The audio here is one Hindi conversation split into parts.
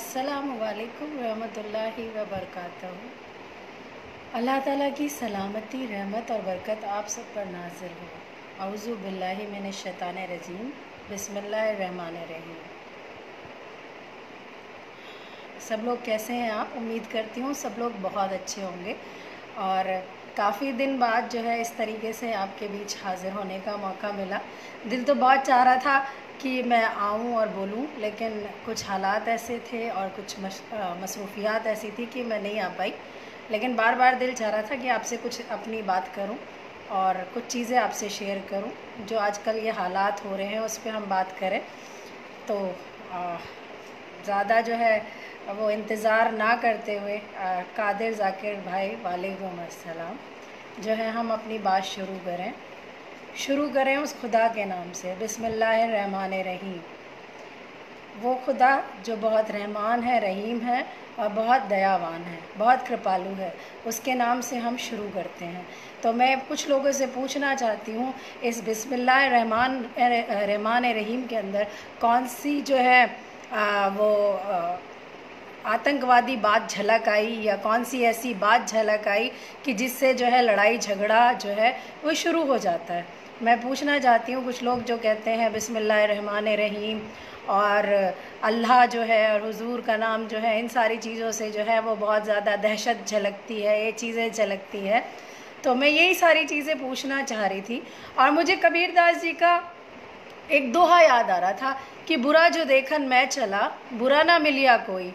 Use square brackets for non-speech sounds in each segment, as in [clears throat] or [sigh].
असलकम रहमतुल्लाहि व बरकातहू अल्लाह ताला की सलामती, रहमत और बरकत आप सब पर नाजिल हो। अउज़ु बिल्लाहि मिनश शैतान रजीम। बिस्मिल्लाहिर्रहमानिर रहीम सब लोग कैसे हैं आप? उम्मीद करती हूँ सब लोग बहुत अच्छे होंगे और काफ़ी दिन बाद जो है इस तरीके से आपके बीच हाज़िर होने का मौका मिला। दिल तो बहुत चाह रहा था कि मैं आऊँ और बोलूँ, लेकिन कुछ हालात ऐसे थे और कुछ मसरूफियात ऐसी थी कि मैं नहीं आ पाई। लेकिन बार बार दिल चाह रहा था कि आपसे कुछ अपनी बात करूँ और कुछ चीज़ें आपसे शेयर करूँ। जो आजकल ये हालात हो रहे हैं, उस पर हम बात करें। तो ज़्यादा जो है वो इंतज़ार ना करते हुए कादिर जाकिर भाई वालेकुम अस्सलाम, जो है हम अपनी बात शुरू करें। शुरू करें उस खुदा के नाम से बिसमीम रहीम वो खुदा जो बहुत रहमान है, रहीम है और बहुत दयावान है, बहुत कृपालु है, उसके नाम से हम शुरू करते हैं। तो मैं कुछ लोगों से पूछना चाहती हूँ, इस रहमान रहमान रहीम के अंदर कौन सी जो है आ, वो आतंकवादी बात झलक आई या कौन सी ऐसी बात झलक आई कि जिससे जो है लड़ाई झगड़ा जो है वो शुरू हो जाता है। मैं पूछना चाहती हूँ कुछ लोग जो कहते हैं रहमान रहीम और अल्लाह जो है और हुजूर का नाम जो है इन सारी चीज़ों से जो है वो बहुत ज़्यादा दहशत झलकती है ये चीज़ें झलकती है। तो मैं यही सारी चीज़ें पूछना चाह रही थी और मुझे कबीर दास जी का एक दोहा याद आ रहा था कि बुरा जो देखन मैं चला, बुरा ना मिलिया कोई।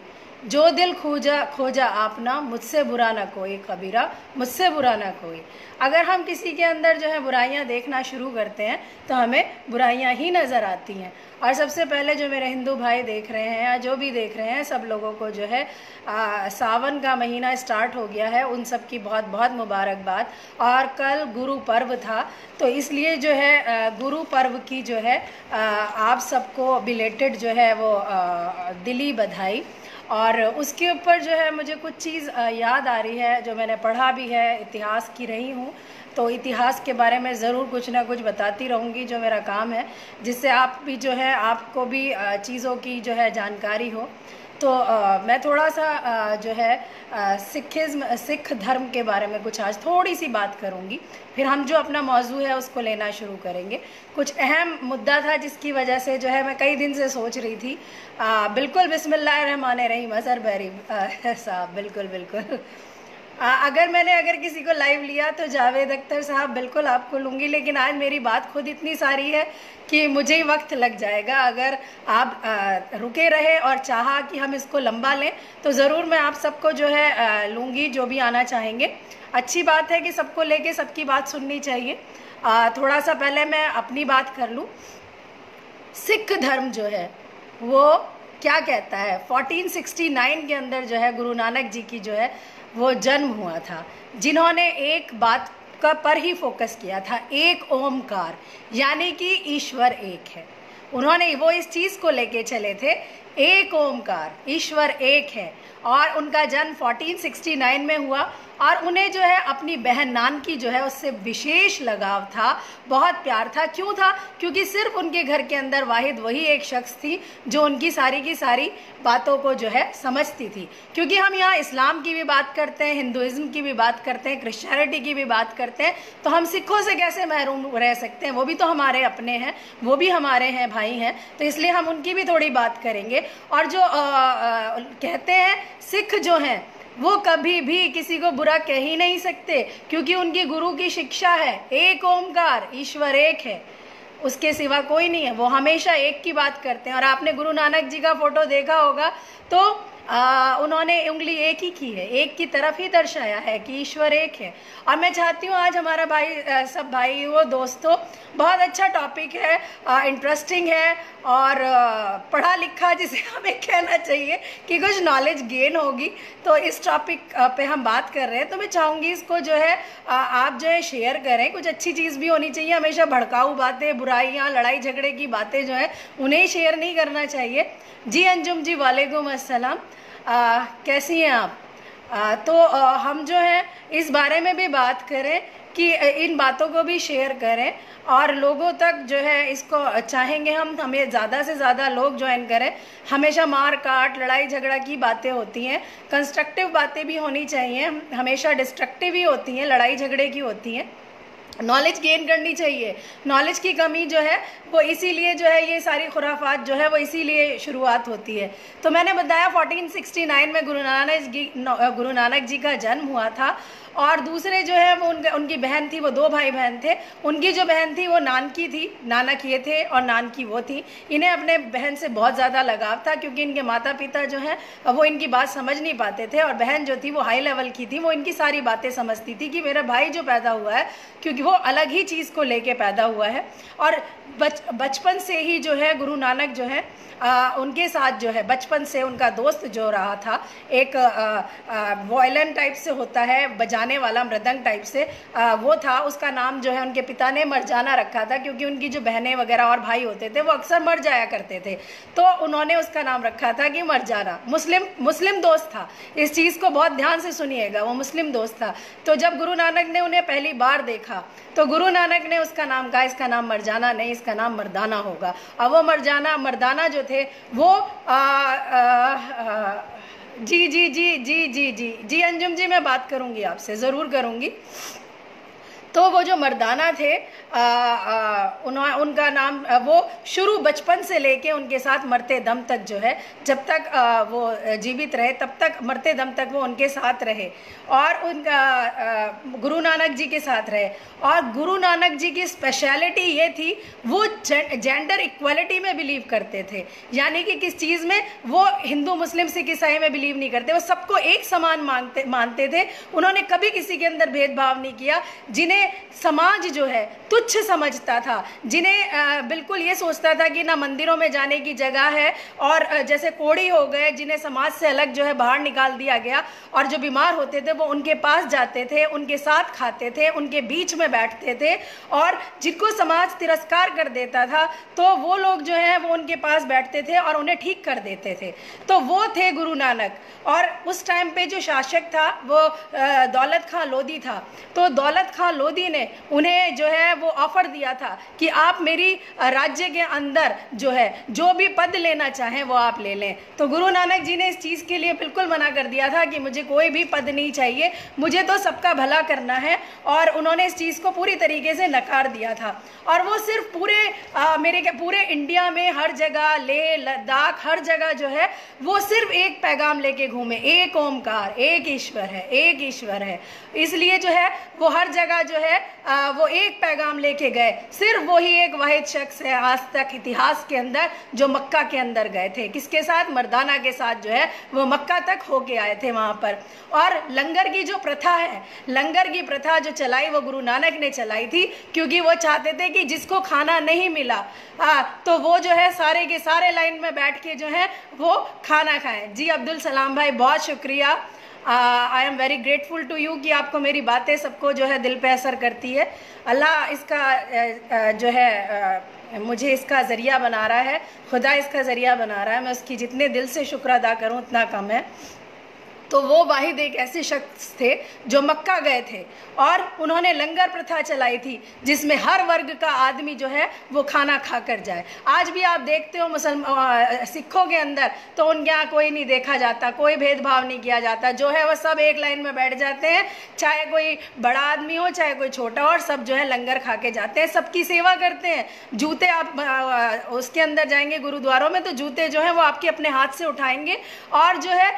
जो दिल खोजा खोजा आपना मुझसे बुरा ना कोई कबीरा मुझसे बुरा ना कोई। अगर हम किसी के अंदर जो है बुराइयाँ देखना शुरू करते हैं तो हमें बुराइयाँ ही नज़र आती हैं। और सबसे पहले जो मेरे हिंदू भाई देख रहे हैं या जो भी देख रहे हैं सब लोगों को जो है आ, सावन का महीना स्टार्ट हो गया है उन सब की बहुत बहुत मुबारकबाद। और कल गुरु पर्व था तो इसलिए जो है गुरु पर्व की जो है आ, आप सबको बिलेटेड जो है वो आ, दिली बधाई। और उसके ऊपर जो है मुझे कुछ चीज़ याद आ रही है जो मैंने पढ़ा भी है, इतिहास की रही हूँ। तो इतिहास के बारे में ज़रूर कुछ ना कुछ बताती रहूँगी जो मेरा काम है जिससे आप भी जो है आपको भी चीज़ों की जो है जानकारी हो। तो आ, मैं थोड़ा सा आ, जो है सिखिज़्म सिख धर्म के बारे में कुछ आज थोड़ी सी बात करूँगी। फिर हम जो अपना मौजू है उसको लेना शुरू करेंगे। कुछ अहम मुद्दा था जिसकी वजह से जो है मैं कई दिन से सोच रही थी आ, बिल्कुल बिस्मिल्लाह रहमान रहीम अजहर बहरी [laughs] साहब बिल्कुल बिल्कुल। अगर मैंने अगर किसी को लाइव लिया तो जावेद अख्तर साहब बिल्कुल आपको लूँगी लेकिन आज मेरी बात खुद इतनी सारी है कि मुझे ही वक्त लग जाएगा। अगर आप आ, रुके रहे और चाहा कि हम इसको लंबा लें तो ज़रूर मैं आप सबको जो है लूँगी जो भी आना चाहेंगे। अच्छी बात है कि सबको लेके सबकी बात सुननी चाहिए। आ, थोड़ा सा पहले मैं अपनी बात कर लूँ। सिख धर्म जो है वो क्या कहता है? 1469 के अंदर जो है गुरु नानक जी की जो है वो जन्म हुआ था, जिन्होंने एक बात का पर ही फोकस किया था, एक ओमकार, यानी कि ईश्वर एक है। उन्होंने वो इस चीज़ को लेके चले थे, एक ओमकार, ईश्वर एक है, और उनका जन्म 1469 में हुआ और उन्हें जो है अपनी बहन नान की जो है उससे विशेष लगाव था बहुत प्यार था। क्यों था? क्योंकि सिर्फ़ उनके घर के अंदर वाहिद वही एक शख्स थी जो उनकी सारी की सारी बातों को जो है समझती थी। क्योंकि हम यहाँ इस्लाम की भी बात करते हैं हिंदुज़म की भी बात करते हैं क्रिश्चियनिटी की भी बात करते हैं तो हम सिखों से कैसे महरूम रह सकते हैं? वो भी तो हमारे अपने हैं वो भी हमारे हैं भाई हैं। तो इसलिए हम उनकी भी थोड़ी बात करेंगे। और जो आ, आ, कहते हैं सिख जो हैं वो कभी भी किसी को बुरा कह ही नहीं सकते, क्योंकि उनकी गुरु की शिक्षा है। एक ओमकार, ईश्वर एक है। उसके सिवा कोई नहीं है। वो हमेशा एक की बात करते हैं। और आपने गुरु नानक जी का फ़ोटो देखा होगा तो आ, उन्होंने उंगली एक ही की है एक की तरफ़ ही दर्शाया है कि ईश्वर एक है। और मैं चाहती हूँ आज हमारा भाई आ, सब भाई वो दोस्तों बहुत अच्छा टॉपिक है इंटरेस्टिंग है और आ, पढ़ा लिखा जिसे हमें [laughs] कहना चाहिए कि कुछ नॉलेज गेन होगी। तो इस टॉपिक पे हम बात कर रहे हैं तो मैं चाहूँगी इसको जो है आ, आप जो है शेयर करें। कुछ अच्छी चीज़ भी होनी चाहिए हमेशा भड़काऊ बातें बुराइयाँ लड़ाई झगड़े की बातें जो है उन्हें शेयर नहीं करना चाहिए। जी अंजुम जी वालेकुम अस्सलाम। कैसी हैं आप? आ, तो आ, हम जो है इस बारे में भी बात करें कि इन बातों को भी शेयर करें और लोगों तक जो है इसको चाहेंगे हम हमें ज़्यादा से ज़्यादा लोग ज्वाइन करें। हमेशा मार काट लड़ाई झगड़ा की बातें होती हैं। कंस्ट्रक्टिव बातें भी होनी चाहिए। हमेशा डिस्ट्रक्टिव ही होती हैं लड़ाई झगड़े की होती हैं। नॉलेज गेन करनी चाहिए। नॉलेज की कमी जो है, वो इसीलिए जो है ये सारी खुराफात जो है, वो इसीलिए शुरुआत होती है। तो मैंने बताया 1469 में गुरु नानक गुरु नानक जी का जन्म हुआ था और दूसरे जो है, वो उनके, उनकी बहन थी, वो दो भाई बहन थे। उनकी जो बहन थी, वो नानकी थी, नानक ये थे और नानकी वो थी। इन्हें अपने बहन से बहुत ज़्यादा लगाव था क्योंकि इनके माता पिता जो हैं, वो इनकी बात समझ नहीं पाते थे और बहन जो थी, वो हाई लेवल की थी, वो इनकी सारी बातें समझती थी कि मेरा भाई जो पैदा हुआ है, क्योंकि वो अलग ही चीज़ को लेके पैदा हुआ है। और बच बचपन से ही जो है गुरु नानक जो है आ, उनके साथ जो है बचपन से उनका दोस्त जो रहा था एक वॉयलन टाइप से होता है बजाने वाला मृदंग टाइप से आ, वो था। उसका नाम जो है उनके पिता ने मरजाना रखा था क्योंकि उनकी जो बहनें वगैरह और भाई होते थे वो अक्सर मर जाया करते थे। तो उन्होंने उसका नाम रखा था कि मरजाना। मुस्लिम मुस्लिम दोस्त था। इस चीज़ को बहुत ध्यान से सुनिएगा वो मुस्लिम दोस्त था। तो जब गुरु नानक ने उन्हें पहली बार देखा तो गुरु नानक ने उसका नाम कहा इसका नाम मरजाना नहीं इसका नाम मर्दाना होगा। अब वो मरजाना मर्दाना जो थे वो आ, आ, आ, जी जी जी जी जी जी जी अंजुम जी मैं बात करूँगी आपसे ज़रूर करूँगी। तो वो जो मर्दाना थे उन्होंने उनका नाम वो शुरू बचपन से लेके उनके साथ मरते दम तक जो है जब तक आ, वो जीवित रहे तब तक मरते दम तक वो उनके साथ रहे। और उनका आ, गुरु नानक जी के साथ रहे। और गुरु नानक जी की स्पेशलिटी ये थी वो जेंडर इक्वलिटी में बिलीव करते थे। यानी कि किस चीज़ में? वो हिंदू मुस्लिम सिख ईसाई में बिलीव नहीं करते। वो सबको एक समान मानते मानते थे। उन्होंने कभी किसी के अंदर भेदभाव नहीं किया। जिन्हें समाज जो है, तुच्छ समझता था। जिन्हें बिल्कुल ये सोचता था कि ना मंदिरों में जाने की जगह है और जैसे कोड़ी हो गए, जिन्हें समाज से अलग जो है बाहर निकाल दिया गया और जो बीमार होते थे, वो उनके पास जाते थे, उनके साथ खाते थे, उनके बीच में बैठते थे और जिनको समाज तिरस्कार कर देता था तो वो लोग जो है, वो उनके पास बैठते थे और उन्हें ठीक कर देते थे। तो वो थे गुरु नानक और उस टाइम पे जो शासक था, वो दौलत खां लोधी था। तो दौलत खां लोधी ने उन्हें जो है वो ऑफ़र दिया था कि आप मेरी राज्य के अंदर जो है जो भी पद लेना चाहें वो आप ले लें। तो गुरु नानक जी ने इस चीज़ के लिए बिल्कुल मना कर दिया था कि मुझे कोई भी पद नहीं चाहिए मुझे तो सबका भला करना है और उन्होंने इस चीज़ को पूरी तरीके से नकार दिया था। और वो सिर्फ़ पूरे आ, मेरे के पूरे इंडिया में हर जगह ले लद्दाख हर जगह जो है वो सिर्फ़ एक पैगाम लेके घूमे। एक ओमकार एक ईश्वर है एक ईश्वर है। इसलिए जो है वो हर जगह जो है आ, वो एक पैगाम लेके गए। सिर्फ़ वही एक वाहिद शख्स है आज तक इतिहास के अंदर जो मक्का के अंदर गए थे। किसके साथ? मर्दाना के साथ जो है वो मक्का तक होके आए थे वहाँ पर। और लंगर की जो प्रथा है लंगर की प्रथा जो चलाई वो गुरु नानक ने चलाई थी क्योंकि वो चाहते थे कि जिसको खाना नहीं मिला आ, तो वो जो है सारे के सारे लाइन में बैठ के जो है वो खाना खाएँ। जी अब्दुल सलाम भाई बहुत शुक्रिया। I am very grateful to you कि आपको मेरी बातें सबको जो है दिल पे असर करती है। अल्लाह इसका जो है मुझे इसका ज़रिया बना रहा है, खुदा इसका ज़रिया बना रहा है। मैं उसकी जितने दिल से शुक्र अदा करूँ, उतना कम है। तो वो वाहिद एक ऐसे शख्स थे जो मक्का गए थे और उन्होंने लंगर प्रथा चलाई थी, जिसमें हर वर्ग का आदमी जो है वो खाना खा कर जाए। आज भी आप देखते हो मुसलमान सिखों के अंदर तो उनके यहाँ कोई नहीं देखा जाता, कोई भेदभाव नहीं किया जाता। जो है वह सब एक लाइन में बैठ जाते हैं, चाहे कोई बड़ा आदमी हो, चाहे कोई छोटा और सब जो है लंगर खा के जाते हैं, सबकी सेवा करते हैं। जूते आप उसके अंदर जाएँगे गुरुद्वारों में तो जूते जो है वो आपके अपने हाथ से उठाएँगे, और जो है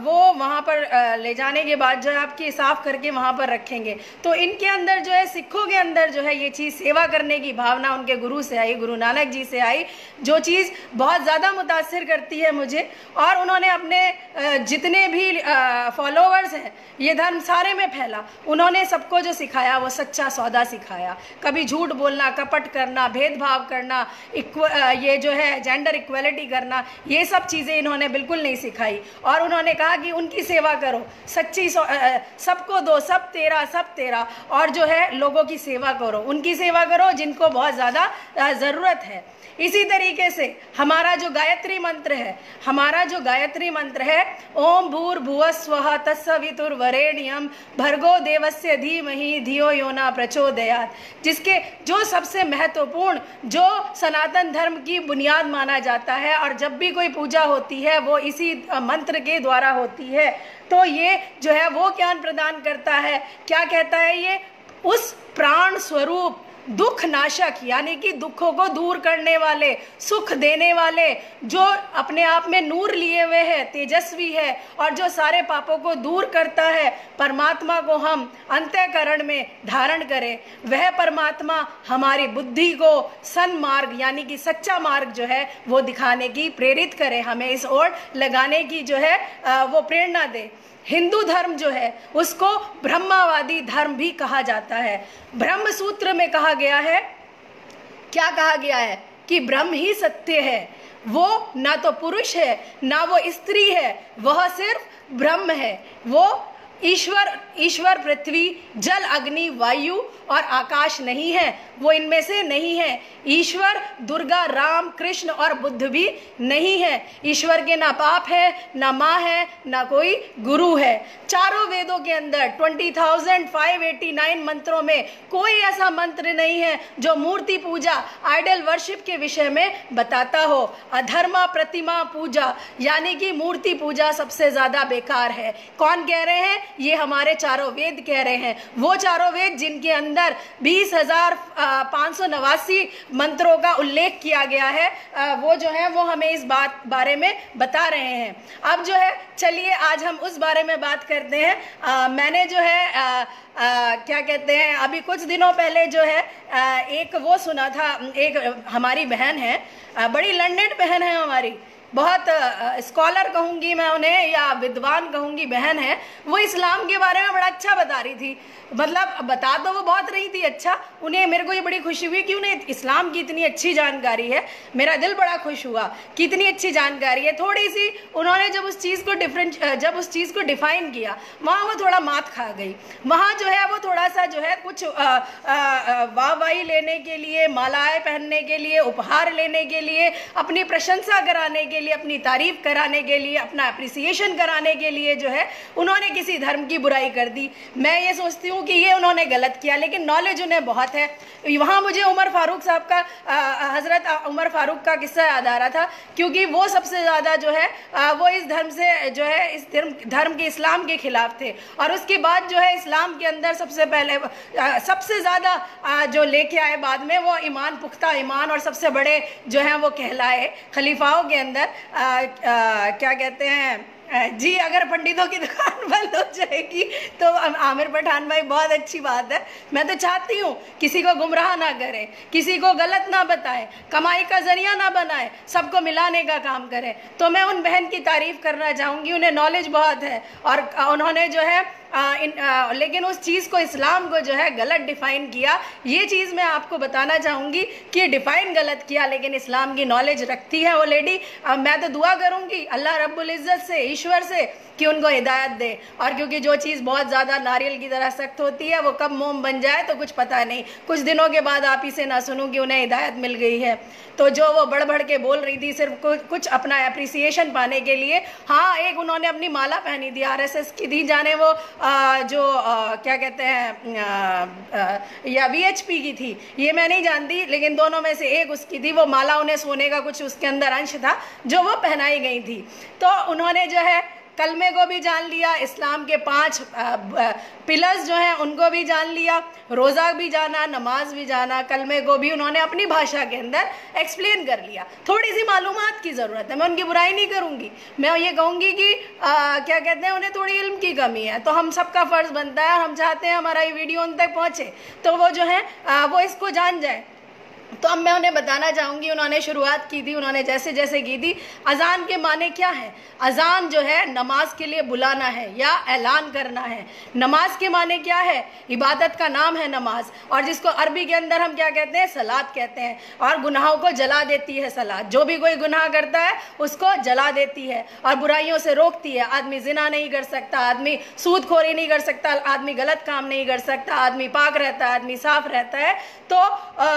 वो वहाँ पर ले जाने के बाद जो है आपकी साफ़ करके वहाँ पर रखेंगे। तो इनके अंदर जो है, सिखों के अंदर जो है ये चीज़ सेवा करने की भावना उनके गुरु से आई, गुरु नानक जी से आई, जो चीज़ बहुत ज़्यादा मुतासर करती है मुझे। और उन्होंने अपने जितने भी फॉलोअर्स हैं, ये धर्म सारे में फैला। उन्होंने सबको जो सिखाया, वो सच्चा सौदा सिखाया। कभी झूठ बोलना, कपट करना, भेदभाव करना ये जो है जेंडर इक्वलिटी करना, ये सब चीज़ें इन्होंने बिल्कुल नहीं सिखाई। और उन्होंने कहा कि उनकी सेवा करो। सच्ची सबको दो, सब तेरा सब तेरा। और जो है, लोगों की सेवा करो। उनकी सेवा करो जिनको बहुत ज़्यादा ज़रूरत है। इसी तरीके से हमारा जो गायत्री मंत्र है, हमारा जो गायत्री मंत्र है, ओम भूर भुव स्व तत्सवितुर्वरेण्यम भर्गो देवस्य धीमहि धियो योना प्रचोदयात। जिसके, जो सबसे महत्वपूर्ण, जो सनातन धर्म की बुनियाद माना जाता है, और जब भी कोई पूजा होती है, वो इसी मंत्र के द्वारा होती है। तो ये जो है वो ज्ञान प्रदान करता है। क्या कहता है ये? उस प्राण स्वरूप दुख नाशक, यानी कि दुखों को दूर करने वाले, सुख देने वाले, जो अपने आप में नूर लिए हुए है, तेजस्वी है, और जो सारे पापों को दूर करता है, परमात्मा को हम अंत्यकरण में धारण करें। वह परमात्मा हमारी बुद्धि को सन्मार्ग यानी कि सच्चा मार्ग जो है, वो दिखाने की, प्रेरित करे, हमें इस ओर लगाने की जो है वो प्रेरणा दे। हिंदू धर्म जो है, उसको ब्रह्मावादी धर्म भी कहा जाता है। ब्रह्म सूत्र में कहा गया है, क्या कहा गया है? कि ब्रह्म ही सत्य है। वो ना तो पुरुष है, ना वो स्त्री है, वह सिर्फ़ ब्रह्म है। वो ईश्वर ईश्वर पृथ्वी, जल, अग्नि, वायु और आकाश नहीं है। वो इनमें से नहीं है। ईश्वर, दुर्गा, राम, कृष्ण और बुद्ध भी नहीं है। ईश्वर के ना पाप है, ना माँ है, ना कोई गुरु है। चारों वेदों के अंदर twenty thousand five eighty nine मंत्रों में कोई ऐसा मंत्र नहीं है जो मूर्ति पूजा आइडल वर्शिप के विषय में बताता हो। अधर्मा, प्रतिमा पूजा, यानी कि मूर्ति पूजा सबसे ज़्यादा बेकार है। कौन कह रहे हैं? ये हमारे चारों वेद कह रहे हैं। वो चारों वेद जिनके अंदर बीस हज़ार पाँच सौ नवासी मंत्रों का उल्लेख किया गया है वो जो है वो हमें इस बात बारे में बता रहे हैं। अब जो है चलिए आज हम उस बारे में बात करते हैं। आ, मैंने जो है आ, आ, क्या कहते हैं अभी कुछ दिनों पहले जो है आ, एक वो सुना था एक हमारी बहन है आ, बड़ी लंडेड बहन है हमारी। बहुत स्कॉलर कहूँगी मैं उन्हें, या विद्वान कहूँगी, बहन है, वो इस्लाम के बारे में बड़ा अच्छा बता रही थी। मतलब बता तो वो बहुत रही थी अच्छा। उन्हें मेरे को ये बड़ी खुशी हुई कि उन्हें इस्लाम की इतनी अच्छी जानकारी है। मेरा दिल बड़ा खुश हुआ कि इतनी अच्छी जानकारी है। थोड़ी सी उन्होंने जब उस चीज़ को डिफरेंट जब उस चीज़ को डिफाइन किया, वहाँ वो थोड़ा मात खा गई। वहाँ जो है, वो थोड़ा सा जो है, कुछ वाह वाही लेने के लिए, मालाएँ पहनने के लिए, उपहार लेने के लिए, अपनी प्रशंसा कराने के लिए अपनी तारीफ़ कराने के लिए अपना अप्रिसिएशन कराने के लिए जो है उन्होंने किसी धर्म की बुराई कर दी। मैं ये सोचती हूँ कि ये उन्होंने गलत किया लेकिन नॉलेज उन्हें बहुत है। वहाँ मुझे उमर फारूक साहब का हज़रत उमर फारूक का किस्सा याद आ रहा था क्योंकि वो सबसे ज़्यादा जो है आ, वो इस धर्म से जो है इस धर्म धर्म के इस्लाम के खिलाफ थे। और उसके बाद जो है इस्लाम के अंदर सबसे पहले आ, सबसे ज़्यादा जो लेके आए बाद में वो ईमान पुख्ता ईमान और सबसे बड़े जो हैं वो कहलाए खलीफाओं के अंदर। आ, आ, क्या कहते हैं? जी अगर पंडितों की दुकान [laughs] बंद हो जाएगी तो आमिर पठान भाई बहुत अच्छी बात है। मैं तो चाहती हूँ किसी को गुमराह ना करें किसी को गलत ना बताएँ कमाई का ज़रिया ना बनाएँ सबको मिलाने का काम करें। तो मैं उन बहन की तारीफ़ करना चाहूँगी उन्हें नॉलेज बहुत है और उन्होंने जो है आ, इन, आ, लेकिन उस चीज़ को इस्लाम को जो है गलत डिफ़ाइन किया। ये चीज़ मैं आपको बताना चाहूँगी कि डिफ़ाइन गलत किया लेकिन इस्लाम की नॉलेज रखती है वो लेडी मैं तो दुआ करूँगी अल्लाह रब्बुल इज़्ज़त से ईश्वर से कि उनको हिदायत दे। और क्योंकि जो चीज़ बहुत ज़्यादा नारियल की तरह सख्त होती है वो कब मोम बन जाए तो कुछ पता नहीं। कुछ दिनों के बाद आप ही से ना सुनूँ कि उन्हें हिदायत मिल गई है। तो जो वो बढ़ बढ़ के बोल रही थी सिर्फ़ कुछ अपना अप्रिसिएशन पाने के लिए हाँ एक उन्होंने अपनी माला पहनी थी आर की दी जाने वो आ, जो आ, क्या कहते हैं या वीएचपी की थी ये मैं नहीं जानती लेकिन दोनों में से एक उसकी थी वो माला उन्हें सोने का कुछ उसके अंदर अंश था जो वो पहनाई गई थी। तो उन्होंने जो है कलमे को भी जान लिया इस्लाम के पाँच पिलर्स जो हैं उनको भी जान लिया रोज़ा भी जाना नमाज़ भी जाना कलमे को भी उन्होंने अपनी भाषा के अंदर एक्सप्लेन कर लिया। थोड़ी सी मालूम की ज़रूरत है मैं उनकी बुराई नहीं करूँगी। मैं ये कहूँगी कि आ, क्या कहते हैं उन्हें थोड़ी इल्म की कमी है। तो हम सबका फ़र्ज़ बनता है हम चाहते हैं हमारा ये वीडियो उन तक पहुँचे। तो वो जो है आ, वो इसको जान जाए। तो अब मैं उन्हें बताना चाहूँगी, उन्होंने शुरुआत की थी, उन्होंने जैसे जैसे की थी। अजान के माने क्या है? अजान जो है, नमाज़ के लिए बुलाना है या ऐलान करना है। नमाज़ के माने क्या है? इबादत का नाम है नमाज़। और जिसको अरबी के अंदर हम क्या कहते हैं? सलाद कहते हैं। और गुनाहों को जला देती है सलाद। जो भी कोई गुनाह करता है, उसको जला देती है। और बुराइयों से रोकती है। आदमी जिना नहीं कर सकता, आदमी सूद खोरी नहीं कर सकता, आदमी गलत काम नहीं कर सकता, आदमी पाक रहता है, आदमी साफ़ रहता है तो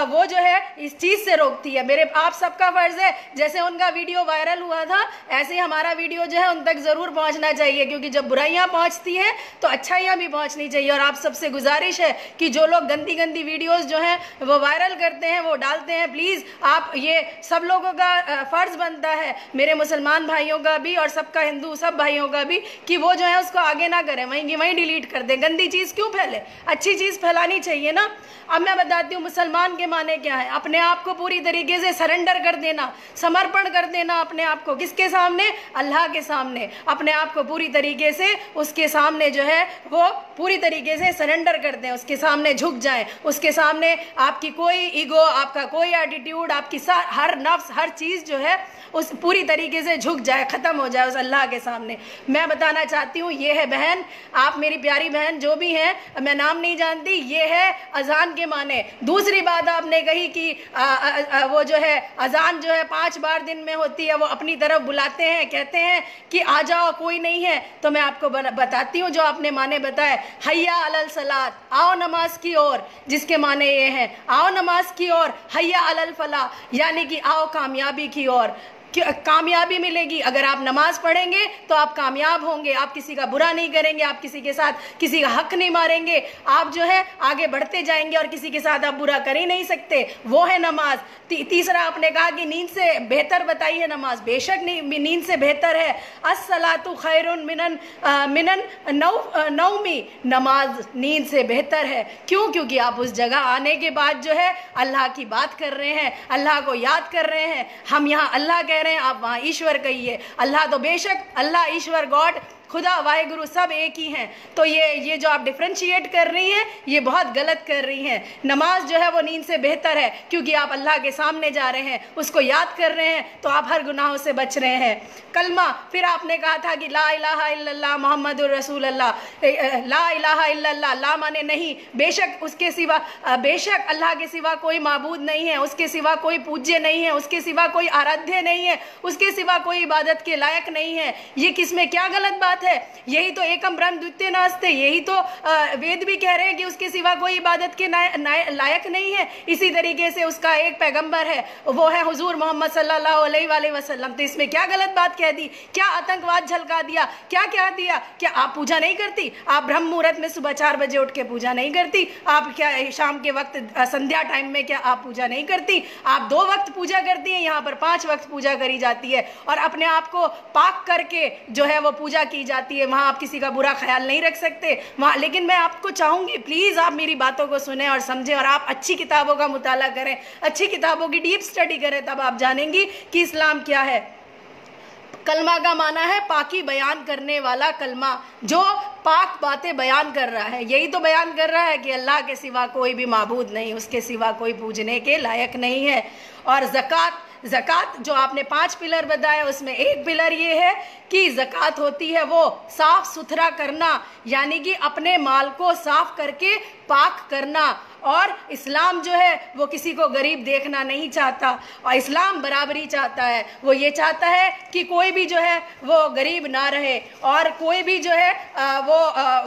वो जो है इस चीज़ से रोकती है। मेरे, आप सबका फ़र्ज़ है, जैसे उनका वीडियो वायरल हुआ था, ऐसे ही हमारा वीडियो जो है उन तक ज़रूर पहुँचना चाहिए, क्योंकि जब बुराइयाँ पहुँचती हैं तो अच्छाइयाँ भी पहुंचनी चाहिए। और आप सबसे गुजारिश है कि जो लोग गंदी गंदी वीडियोस जो है, वो वायरल करते हैं, वो डालते हैं, प्लीज़ आप ये सब लोगों का फ़र्ज़ बनता है, मेरे मुसलमान भाइयों का भी और सबका हिंदू, सब भाइयों का भी, कि वो जो है उसको आगे ना करें, वहीं वहीं डिलीट कर दें। गंदी चीज़ क्यों फैले? अच्छी चीज़ फैलानी चाहिए ना? अब मैं बताती हूँ, मुसलमान के माने क्या है? अपने आप को पूरी तरीके से सरेंडर कर देना, समर्पण कर देना अपने आप को। किसके सामने? अल्लाह के सामने। अपने आप को पूरी तरीके से उसके सामने जो है, वो पूरी तरीके से सरेंडर कर दें। उसके सामने झुक जाएँ। उसके सामने आपकी कोई ईगो, आपका कोई एटीट्यूड आपकी हर नफ्स, हर चीज़ जो है, उस पूरी तरीके से झुक जाए, ख़त्म हो जाए उस अल्लाह के सामने। मैं बताना चाहती हूँ, ये है बहन, आप मेरी प्यारी बहन जो भी हैं, मैं नाम नहीं जानती, ये है अजान के माने। दूसरी बात आपने कही कि आ, आ, आ, वो जो है अजान जो है पाँच बार दिन में होती है वो अपनी तरफ़ बुलाते हैं कहते हैं कि आ जाओ कोई नहीं है। तो मैं आपको बताती हूँ जो आपने माने बताए। हैया अलल सलात आओ नमाज़ की ओर जिसके माने ये हैं। आओ नमाज़ की ओर हैया अलल फला यानी कि आओ कामयाबी की ओर। कामयाबी मिलेगी। अगर आप नमाज़ पढ़ेंगे तो आप कामयाब होंगे। आप किसी का बुरा नहीं करेंगे आप किसी के साथ किसी का हक नहीं मारेंगे। आप जो है आगे बढ़ते जाएँगे और किसी के साथ आप बुरा कर ही नहीं सकते। वो है नमाज़। ती, तीसरा आपने कहा कि नींद से बेहतर बताई है नमाज़। बेशक नींद से बेहतर है। असलातु खैर मिनन आ, मिनन नौ नौमी। नमाज़ नींद से बेहतर है। क्यों? क्योंकि आप उस जगह आने के बाद जो है अल्लाह की बात कर रहे हैं। अल्लाह को याद कर रहे हैं। हम यहाँ अल्लाह कह रहे हैं आप वहाँ ईश्वर कहिए अल्लाह तो बेशक अल्लाह ईश्वर गॉड खुदा वाहेगुरु सब एक ही हैं। तो ये ये जो आप डिफ्रेंशिएट कर रही हैं, ये बहुत गलत कर रही हैं। नमाज़ जो है वो नींद से बेहतर है, क्योंकि आप अल्लाह के सामने जा रहे हैं, उसको याद कर रहे हैं तो आप हर गुनाहों से बच रहे हैं। कलमा, फिर आपने कहा था कि ला इल्लल्लाह मोहम्मद रसूल अल्लाह ला इल्लल्लाह, ला माने नहीं, बेशक उसके सिवा बेशक अल्लाह के सिवा कोई मबूद नहीं है, उसके सिवा कोई पूज्य नहीं है, उसके सिवा कोई आराध्य नहीं है, उसके सिवा कोई इबादत के लायक नहीं है। ये किसमें क्या गलत बात बात है। यही तो एकम ब्रह्म द्वितीय नास्ते, यही तो वेद भी कह रहे हैं कि उसके सिवा कोई इबादत के लायक नहीं है। इसी तरीके से उसका एक पैगंबर है, वो है हुजूर मोहम्मद सल्लल्लाहु अलैहि वसल्लम। तो इसमें क्या गलत बात कह दी? क्या आतंकवाद झलका दिया? क्या क्या दिया? क्या आप पूजा नहीं करती? आप ब्रह्म मुहूर्त में सुबह चार बजे उठ के पूजा नहीं करती? आप क्या, शाम के वक्त संध्या टाइम में क्या आप पूजा नहीं करती? आप दो वक्त पूजा करती हैं, यहाँ पर पाँच वक्त पूजा करी जाती है। और अपने आप को पाक करके जो है वो पूजा की जाती है, वहाँ आप किसी का बुरा ख्याल नहीं रख सकते। वहाँ, लेकिन मैं आपको चाहूँगी प्लीज़ आप मेरी बातों को सुने और समझें और आप अच्छी किताबों का मुताला करें। अच्छी किताबों की डीप स्टडी करें, तब आप जानेंगी कि इस्लाम क्या है। कलमा का माना है, पाकी बयान करने वाला कलमा, जो पाक बातें बयान कर रहा है। यही तो बयान कर रहा है कि अल्लाह के सिवा कोई भी मबूद नहीं, उसके सिवा कोई पूजने के लायक नहीं है। और ज़क़़त ज़क़़त जो आपने पाँच पिलर बताया उसमें एक पिलर ये है कि जक़ात होती है वो साफ़ सुथरा करना, यानी कि अपने माल को साफ़ करके पाक करना। और इस्लाम जो है वो किसी को गरीब देखना नहीं चाहता। और इस्लाम बराबरी चाहता है। वो ये चाहता है कि कोई भी जो है वो गरीब ना रहे। और कोई भी जो है आ, वो, आ,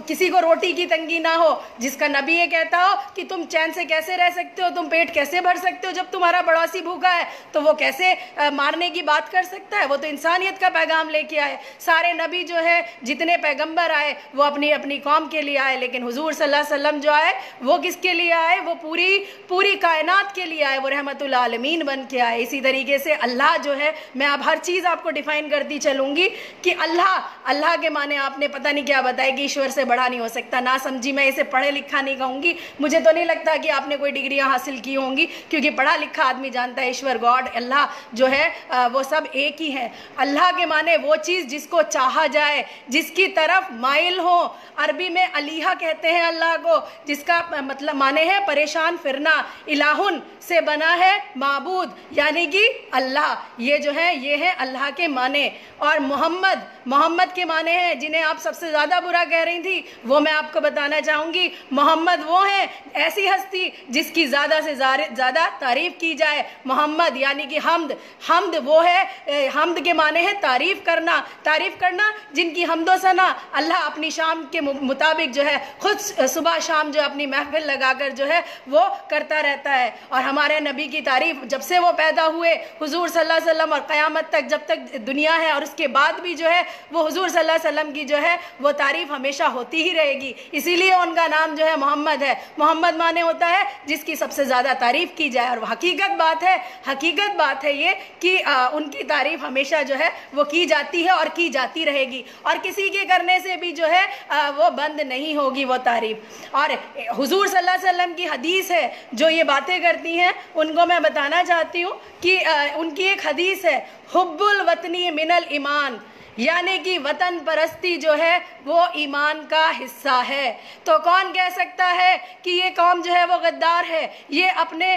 किसी को रोटी की तंगी ना हो जिसका नबी ये कहता हो कि तुम चैन से कैसे रह सकते हो तुम पेट कैसे भर सकते हो जब तुम्हारा बड़ोसी भूखा है तो वो कैसे आ, मारने की बात कर सकता है? वो तो इंसानियत का पैगाम लेके आए। सारे नबी जो है जितने पैगंबर आए वो अपनी अपनी कौम के लिए आए। लेकिन हजूर सल्लम जो आए वो किस किसके लिए आए? वो पूरी पूरी कायनात के लिए आए, वो रहमतुल आलमीन बन के आए। इसी तरीके से अल्लाह जो है, मैं अब हर चीज़ आपको डिफाइन करती चलूँगी कि अल्लाह अल्लाह के माने आपने पता नहीं क्या बताया कि ईश्वर से बड़ा नहीं हो सकता। ना समझी मैं इसे पढ़े लिखा नहीं कहूँगी। मुझे तो नहीं लगता कि आपने कोई डिग्रियाँ हासिल की होंगी, क्योंकि पढ़ा लिखा आदमी जानता है ईश्वर, गॉड, अल्लाह जो है वो सब एक ही है। अल्लाह के माने वो चीज़ जिसको चाहा जाए, जिसकी तरफ़ माइल हो। अरबी में अलीहा कहते हैं अल्लाह को, जिसका मतलब मतलब माने है परेशान फिरना। इलाहुन से बना है माबूद, यानी कि अल्लाह। ये जो है, ये है अल्लाह के माने। और मोहम्मद मोहम्मद के माने हैं, जिन्हें आप सबसे ज़्यादा बुरा कह रही थी, वो मैं आपको बताना चाहूँगी। मोहम्मद वो हैं, ऐसी हस्ती जिसकी ज़्यादा से ज़्यादा तारीफ़ की जाए। मोहम्मद, यानी कि हमद। हमद वो है हमद के माने हैं तारीफ़ करना। तारीफ़ करना जिनकी हमदो सना अल्लाह अपनी शाम के मुताबिक जो है, खुद सुबह शाम जो अपनी महफिल लगाकर जो है वो करता रहता है। और हमारे नबी की तारीफ़ जब से वो पैदा हुए हुजूर सल्लल्लाहु अलैहि वसल्लम और क़यामत तक जब तक दुनिया है और उसके बाद भी जो है वो हुजूर सल्लल्लाहु अलैहि वसल्लम की जो है वो तारीफ़ हमेशा होती ही रहेगी। इसीलिए उनका नाम जो है मोहम्मद है। मोहम्मद माने होता है जिसकी सबसे ज़्यादा तारीफ़ की जाए। और हकीकत बात है हकीकत बात है ये कि आ, उनकी तारीफ़ हमेशा जो है वो की जाती है और की जाती रहेगी। और किसी के करने से भी जो है आ, वो बंद नहीं होगी वो तारीफ़। और हुजूर वसल्लम की हदीस है, जो ये बातें करती हैं, उनको मैं बताना चाहती हूँ कि उनकी एक हदीस है, हुब्बुल वतनी मिनल ईमान। यानी कि वतन परस्ती जो है, वो ईमान का हिस्सा है। तो कौन कह सकता है कि ये कौम जो है, वो गद्दार है? ये अपने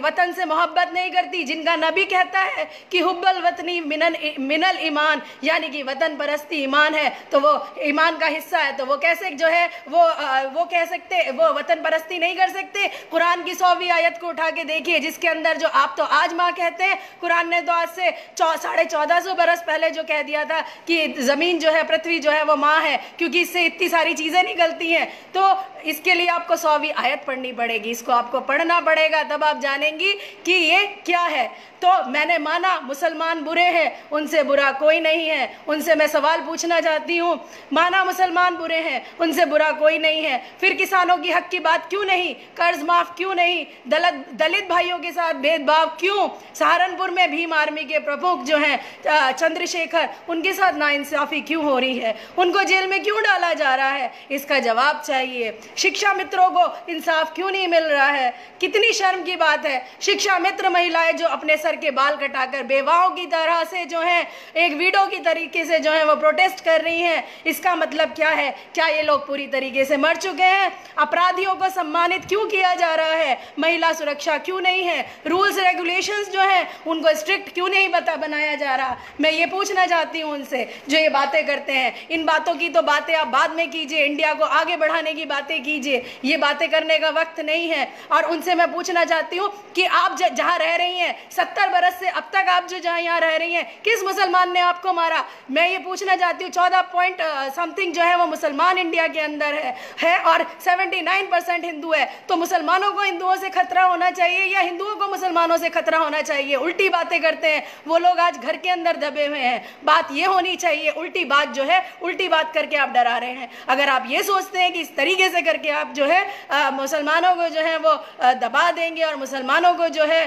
वतन से मोहब्बत नहीं करती, जिनका नबी कहता है कि हुब्बल वतनी मिनल मिनल ईमान, यानी कि वतन परस्ती ईमान है तो वो ईमान का हिस्सा है। तो वो कैसे जो है, वो वो कह सकते, वो वतन परस्ती नहीं कर सकते। कुरान की सौवीं आयत को उठा के देखिए, जिसके अंदर जो आप तो आज माँ कहते हैं, कुरान ने तो आज से साढ़े चौदह सौ बरस पहले जो कह दिया था कि ज़मीन जो है, पृथ्वी जो है, वो माँ है, क्योंकि इससे इतनी सारी चीज़ें निकलती हैं। तो इसके लिए आपको सौवीं आयत पढ़नी पड़ेगी, इसको आपको पढ़ना पड़ेगा, तब आप जानेंगी कि ये क्या है। तो मैंने माना, मुसलमान बुरे हैं, उनसे बुरा कोई नहीं है, उनसे मैं सवाल पूछना चाहती हूँ। माना मुसलमान बुरे हैं, उनसे बुरा कोई नहीं है। फिर किसानों की हक की बात क्यों नहीं? कर्ज माफ़ क्यों नहीं? दलित दलित भाइयों के साथ भेदभाव क्यों? सहारनपुर में भीम आर्मी के प्रमुख जो हैं चंद्रशेखर, उनके साथ नाइंसाफ़ी क्यों हो रही है? उनको जेल में क्यों डाला जा रहा है? इसका जवाब चाहिए। शिक्षा मित्रों को इंसाफ क्यों नहीं मिल रहा है? कितनी शर्म की बात है। शिक्षा मित्र महिलाएँ जो अपने सर के बाल कटाकर बेवाओं की तरह से जो है, एक वीडो की तरीके से जो है, वो प्रोटेस्ट कर रही हैं। इसका मतलब क्या है? क्या ये लोग पूरी तरीके से मर चुके हैं? अपराधियों को सम्मानित क्यों किया जा रहा है? महिला सुरक्षा क्यों नहीं है? रूल्स रेगुलेशंस जो है, उनको स्ट्रिक्ट क्यों नहीं बता बनाया जा रहा? मैं ये पूछना चाहती हूँ उनसे जो ये बातें करते हैं। इन बातों की तो बातें आप बाद में कीजिए। इंडिया को आगे बढ़ाने की बातें कीजिए। ये बातें करने का वक्त नहीं है। और उनसे मैं पूछना चाहती हूँ कि आप जहाँ रह रही हैं, सत्तर बरस से अब तक आप जो जहाँ यहाँ रह रही हैं, किस मुसलमान ने आपको मारा? मैं ये पूछना चाहती हूँ, चौदह पॉइंट समथिंग जो है वो मुसलमान इंडिया के अंदर है है और सेवेंटी नाइन परसेंट हिंदू है। तो मुसलमानों को हिंदुओं से खतरा होना चाहिए या हिंदुओं को मुसलमानों से खतरा होना चाहिए? उल्टी बातें करते हैं। वो लोग आज घर के अंदर दबे हुए हैं। बात ये होनी चाहिए। उल्टी बात जो है, उल्टी बात करके आप डरा रहे हैं। अगर आप ये सोचते हैं कि इस तरीके से करके आप जो है मुसलमानों को जो है वो दबा देंगे और मुसलमानों को जो है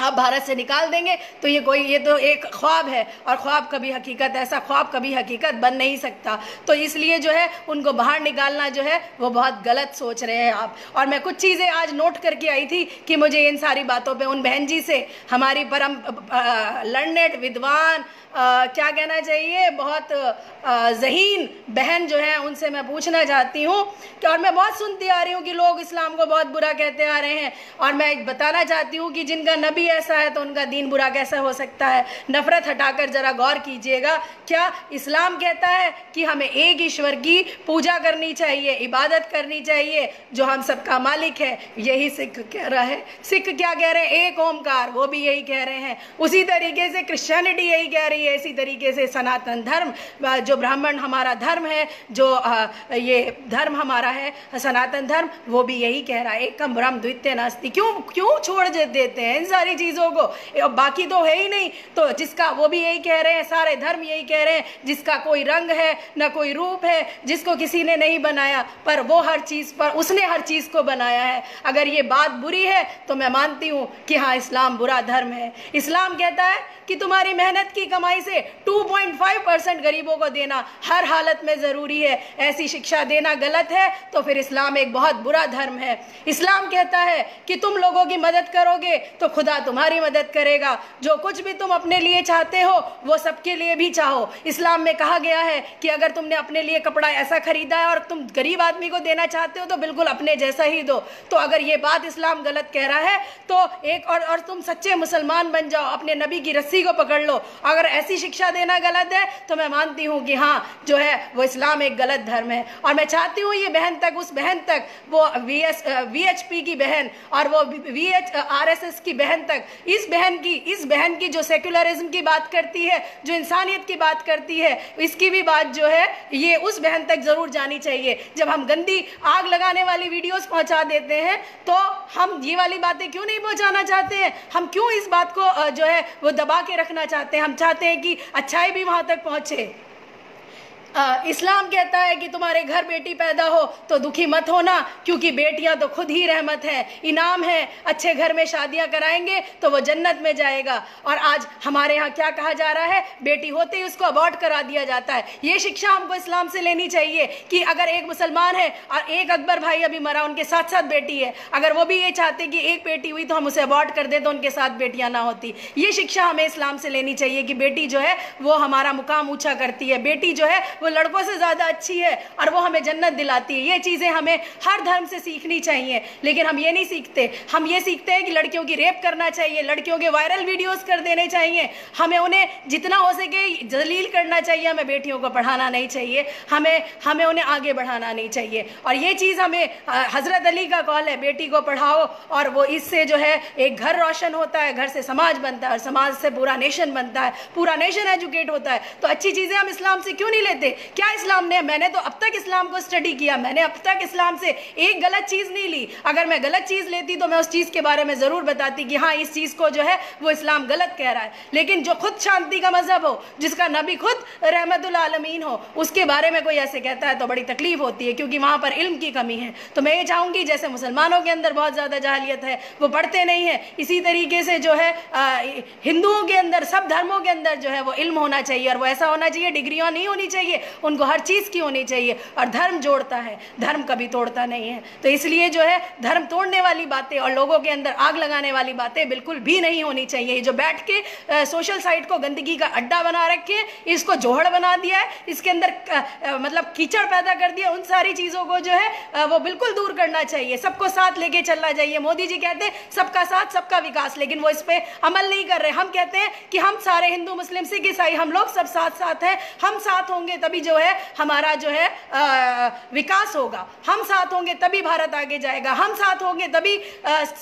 आप भारत से निकाल देंगे तो ये कोई ये तो एक ख्वाब है। और ख्वाब कभी हकीकत ऐसा ख्वाब कभी हकीकत बन नहीं सकता। तो इसलिए जो है उनको बाहर निकालना जो है वो बहुत गलत सोच रहे हैं आप। और मैं कुछ चीज़ें आज नोट करके आई थी कि मुझे इन सारी बातों पे उन बहन जी से हमारी परम लर्नेड विद्वान आ, क्या कहना चाहिए बहुत जहीन बहन जो है उनसे मैं पूछना चाहती हूँ कि और मैं बहुत सुनती आ रही हूँ कि लोग इस्लाम को बहुत बुरा कहते आ रहे हैं। और मैं बताना चाहती हूँ कि जिनका नबी ऐसा है तो उनका दीन बुरा कैसा हो सकता है? नफ़रत हटाकर ज़रा गौर कीजिएगा। क्या इस्लाम कहता है कि हमें एक ईश्वर की पूजा करनी चाहिए, इबादत करनी चाहिए, जो हम सबका मालिक है? यही सिख कह रहा है। सिख क्या कह रहे हैं? एक ओमकार वो भी यही कह रहे हैं। उसी तरीके से क्रिश्चियनिटी यही कह रही है। इसी तरीके से सनातन धर्म जो ब्राह्मण हमारा धर्म है, जो ये धर्म हमारा है, सनातन धर्म, वो भी यही कह रहा है। एकम ब्रह्म द्वितीय नास्ती। क्यों क्यों छोड़ देते हैं इन सारी चीज़ों को। बाकी तो है ही नहीं। तो जिसका वो भी यही कह रहे हैं, सारे धर्म यही कह रहे हैं, जिसका कोई रंग है, ना कोई रूप है, जिसको किसी ने नहीं बनाया, पर वो हर चीज़, पर उसने हर चीज़ को बनाया है। अगर ये बात बुरी है तो मैं मानती हूँ कि हाँ इस्लाम बुरा धर्म है। इस्लाम कहता है कि तुम्हारी मेहनत की कमाई से 2.5 परसेंट गरीबों को देना हर हालत में ज़रूरी है। ऐसी शिक्षा देना गलत है तो फिर इस्लाम एक बहुत बुरा धर्म है। इस्लाम कहता है कि तुम लोगों की मदद करोगे तो खुदा तुम्हारी मदद करेगा। जो कुछ भी तुम अपने लिए चाहते हो, वो सबके लिए भी चाहो। इस्लाम में कहा गया है कि अगर तुमने अपने लिए कपड़ा ऐसा खरीदा है और तुम गरीब आदमी को देना चाहते हो तो बिल्कुल अपने जैसा ही दो। तो अगर ये बात इस्लाम गलत कह रहा है तो एक और और तुम सच्चे मुसलमान बन जाओ, अपने नबी की रस्सी को पकड़ लो। अगर ऐसी शिक्षा देना गलत है तो मैं मानती हूँ कि हाँ जो है, वो इस्लाम एक गलत धर्म है। और मैं चाहती हूँ ये बहन तक, उस बहन तक, वो V S V H P की बहन और वो V H R S S की बहन तक, इस बहन की, इस बहन की जो सेक्युलरिज्म की बात करती है, जो इंसानियत की बात करती है, इसकी भी बात जो है, ये उस बहन तक ज़रूर जानी चाहिए। जब हम गंदी आग लगाने वाली वीडियोस पहुँचा देते हैं तो हम ये वाली बातें क्यों नहीं पहुंचाना चाहते हैं? हम क्यों इस बात को जो है, वो दबा के रखना चाहते हैं। हम चाहते हैं कि अच्छाई भी वहाँ तक पहुँचे। इस्लाम कहता है कि तुम्हारे घर बेटी पैदा हो तो दुखी मत होना, क्योंकि बेटियाँ तो खुद ही रहमत है। इनाम है, अच्छे घर में शादियाँ कराएँगे तो वो जन्नत में जाएगा। और आज हमारे यहाँ क्या कहा जा रहा है? बेटी होते ही उसको अबॉर्ट करा दिया जाता है। ये शिक्षा हमको इस्लाम से लेनी चाहिए कि अगर एक मुसलमान है और एक अकबर भाई अभी मरा, उनके साथ साथ बेटी है, अगर वो भी ये चाहते कि एक बेटी हुई तो हम उसे अबॉर्ट कर दे तो उनके साथ बेटियाँ ना होती। ये शिक्षा हमें इस्लाम से लेनी चाहिए कि बेटी जो है, वो हमारा मुकाम ऊँचा करती है। बेटी जो है वो लड़कों से ज़्यादा अच्छी है और वो हमें जन्नत दिलाती है। ये चीज़ें हमें हर धर्म से सीखनी चाहिए। लेकिन हम ये नहीं सीखते। हम ये सीखते हैं कि लड़कियों की रेप करना चाहिए, लड़कियों के वायरल वीडियोज़ कर देने चाहिए। हमें उन्हें जितना हो सके जलील करना चाहिए। हमें बेटियों को पढ़ाना नहीं चाहिए। हमें हमें उन्हें आगे बढ़ाना नहीं चाहिए। और ये चीज़ हमें हज़रत अली का कॉल है, बेटी को पढ़ाओ। और वो इससे जो है, एक घर रोशन होता है, घर से समाज बनता है और समाज से पूरा नेशन बनता है, पूरा नेशन एजुकेट होता है। तो अच्छी चीज़ें हम इस्लाम से क्यों नहीं लेते? क्या इस्लाम ने? मैंने तो अब तक इस्लाम को स्टडी किया। मैंने अब तक इस्लाम से एक गलत चीज़ नहीं ली। अगर मैं गलत चीज़ लेती तो मैं उस चीज़ के बारे में ज़रूर बताती कि हाँ इस चीज़ को जो है, वो इस्लाम गलत कह रहा है। लेकिन जो खुद शांति का मज़हब हो, जिसका नबी खुद रहमतुल्लामीन हो, उसके बारे में कोई ऐसे कहता है तो बड़ी तकलीफ़ होती है, क्योंकि वहाँ पर इल्म की कमी है। तो मैं ये चाहूँगी, जैसे मुसलमानों के अंदर बहुत ज़्यादा जहलियत है, वो पढ़ते नहीं है। इसी तरीके से जो है हिंदुओं के अंदर, सब धर्मों के अंदर जो है, वो इल्म होना चाहिए और वो ऐसा होना चाहिए, डिग्रियाँ नहीं होनी चाहिए। उनको हर चीज़ की होनी चाहिए और धर्म जोड़ता है। धर्म कभी तोड़ता नहीं है। तो इसलिए जो है, धर्म तोड़ने वाली बातें और लोगों के अंदर आग लगाने वाली बातें बिल्कुल भी नहीं होनी चाहिए। जो बैठ के सोशल साइट को गंदगी का अड्डा बना रखे, इसको जोहड़ बना दिया है, इसके अंदर मतलब कीचड़ पैदा कर दिया, उन सारी चीज़ों को जो है वो बिल्कुल दूर करना चाहिए। सबको साथ लेके चलना चाहिए। मोदी जी कहते हैं, सबका साथ, सबका विकास। लेकिन वो इस पर अमल नहीं कर रहे। हम कहते हैं कि हम सारे हिंदू, मुस्लिम, सिख, ईसाई, हम लोग सब साथ साथ हैं। हम साथ होंगे तभी जो है हमारा जो है आ, विकास होगा। हम साथ होंगे तभी भारत आगे जाएगा। हम साथ होंगे तभी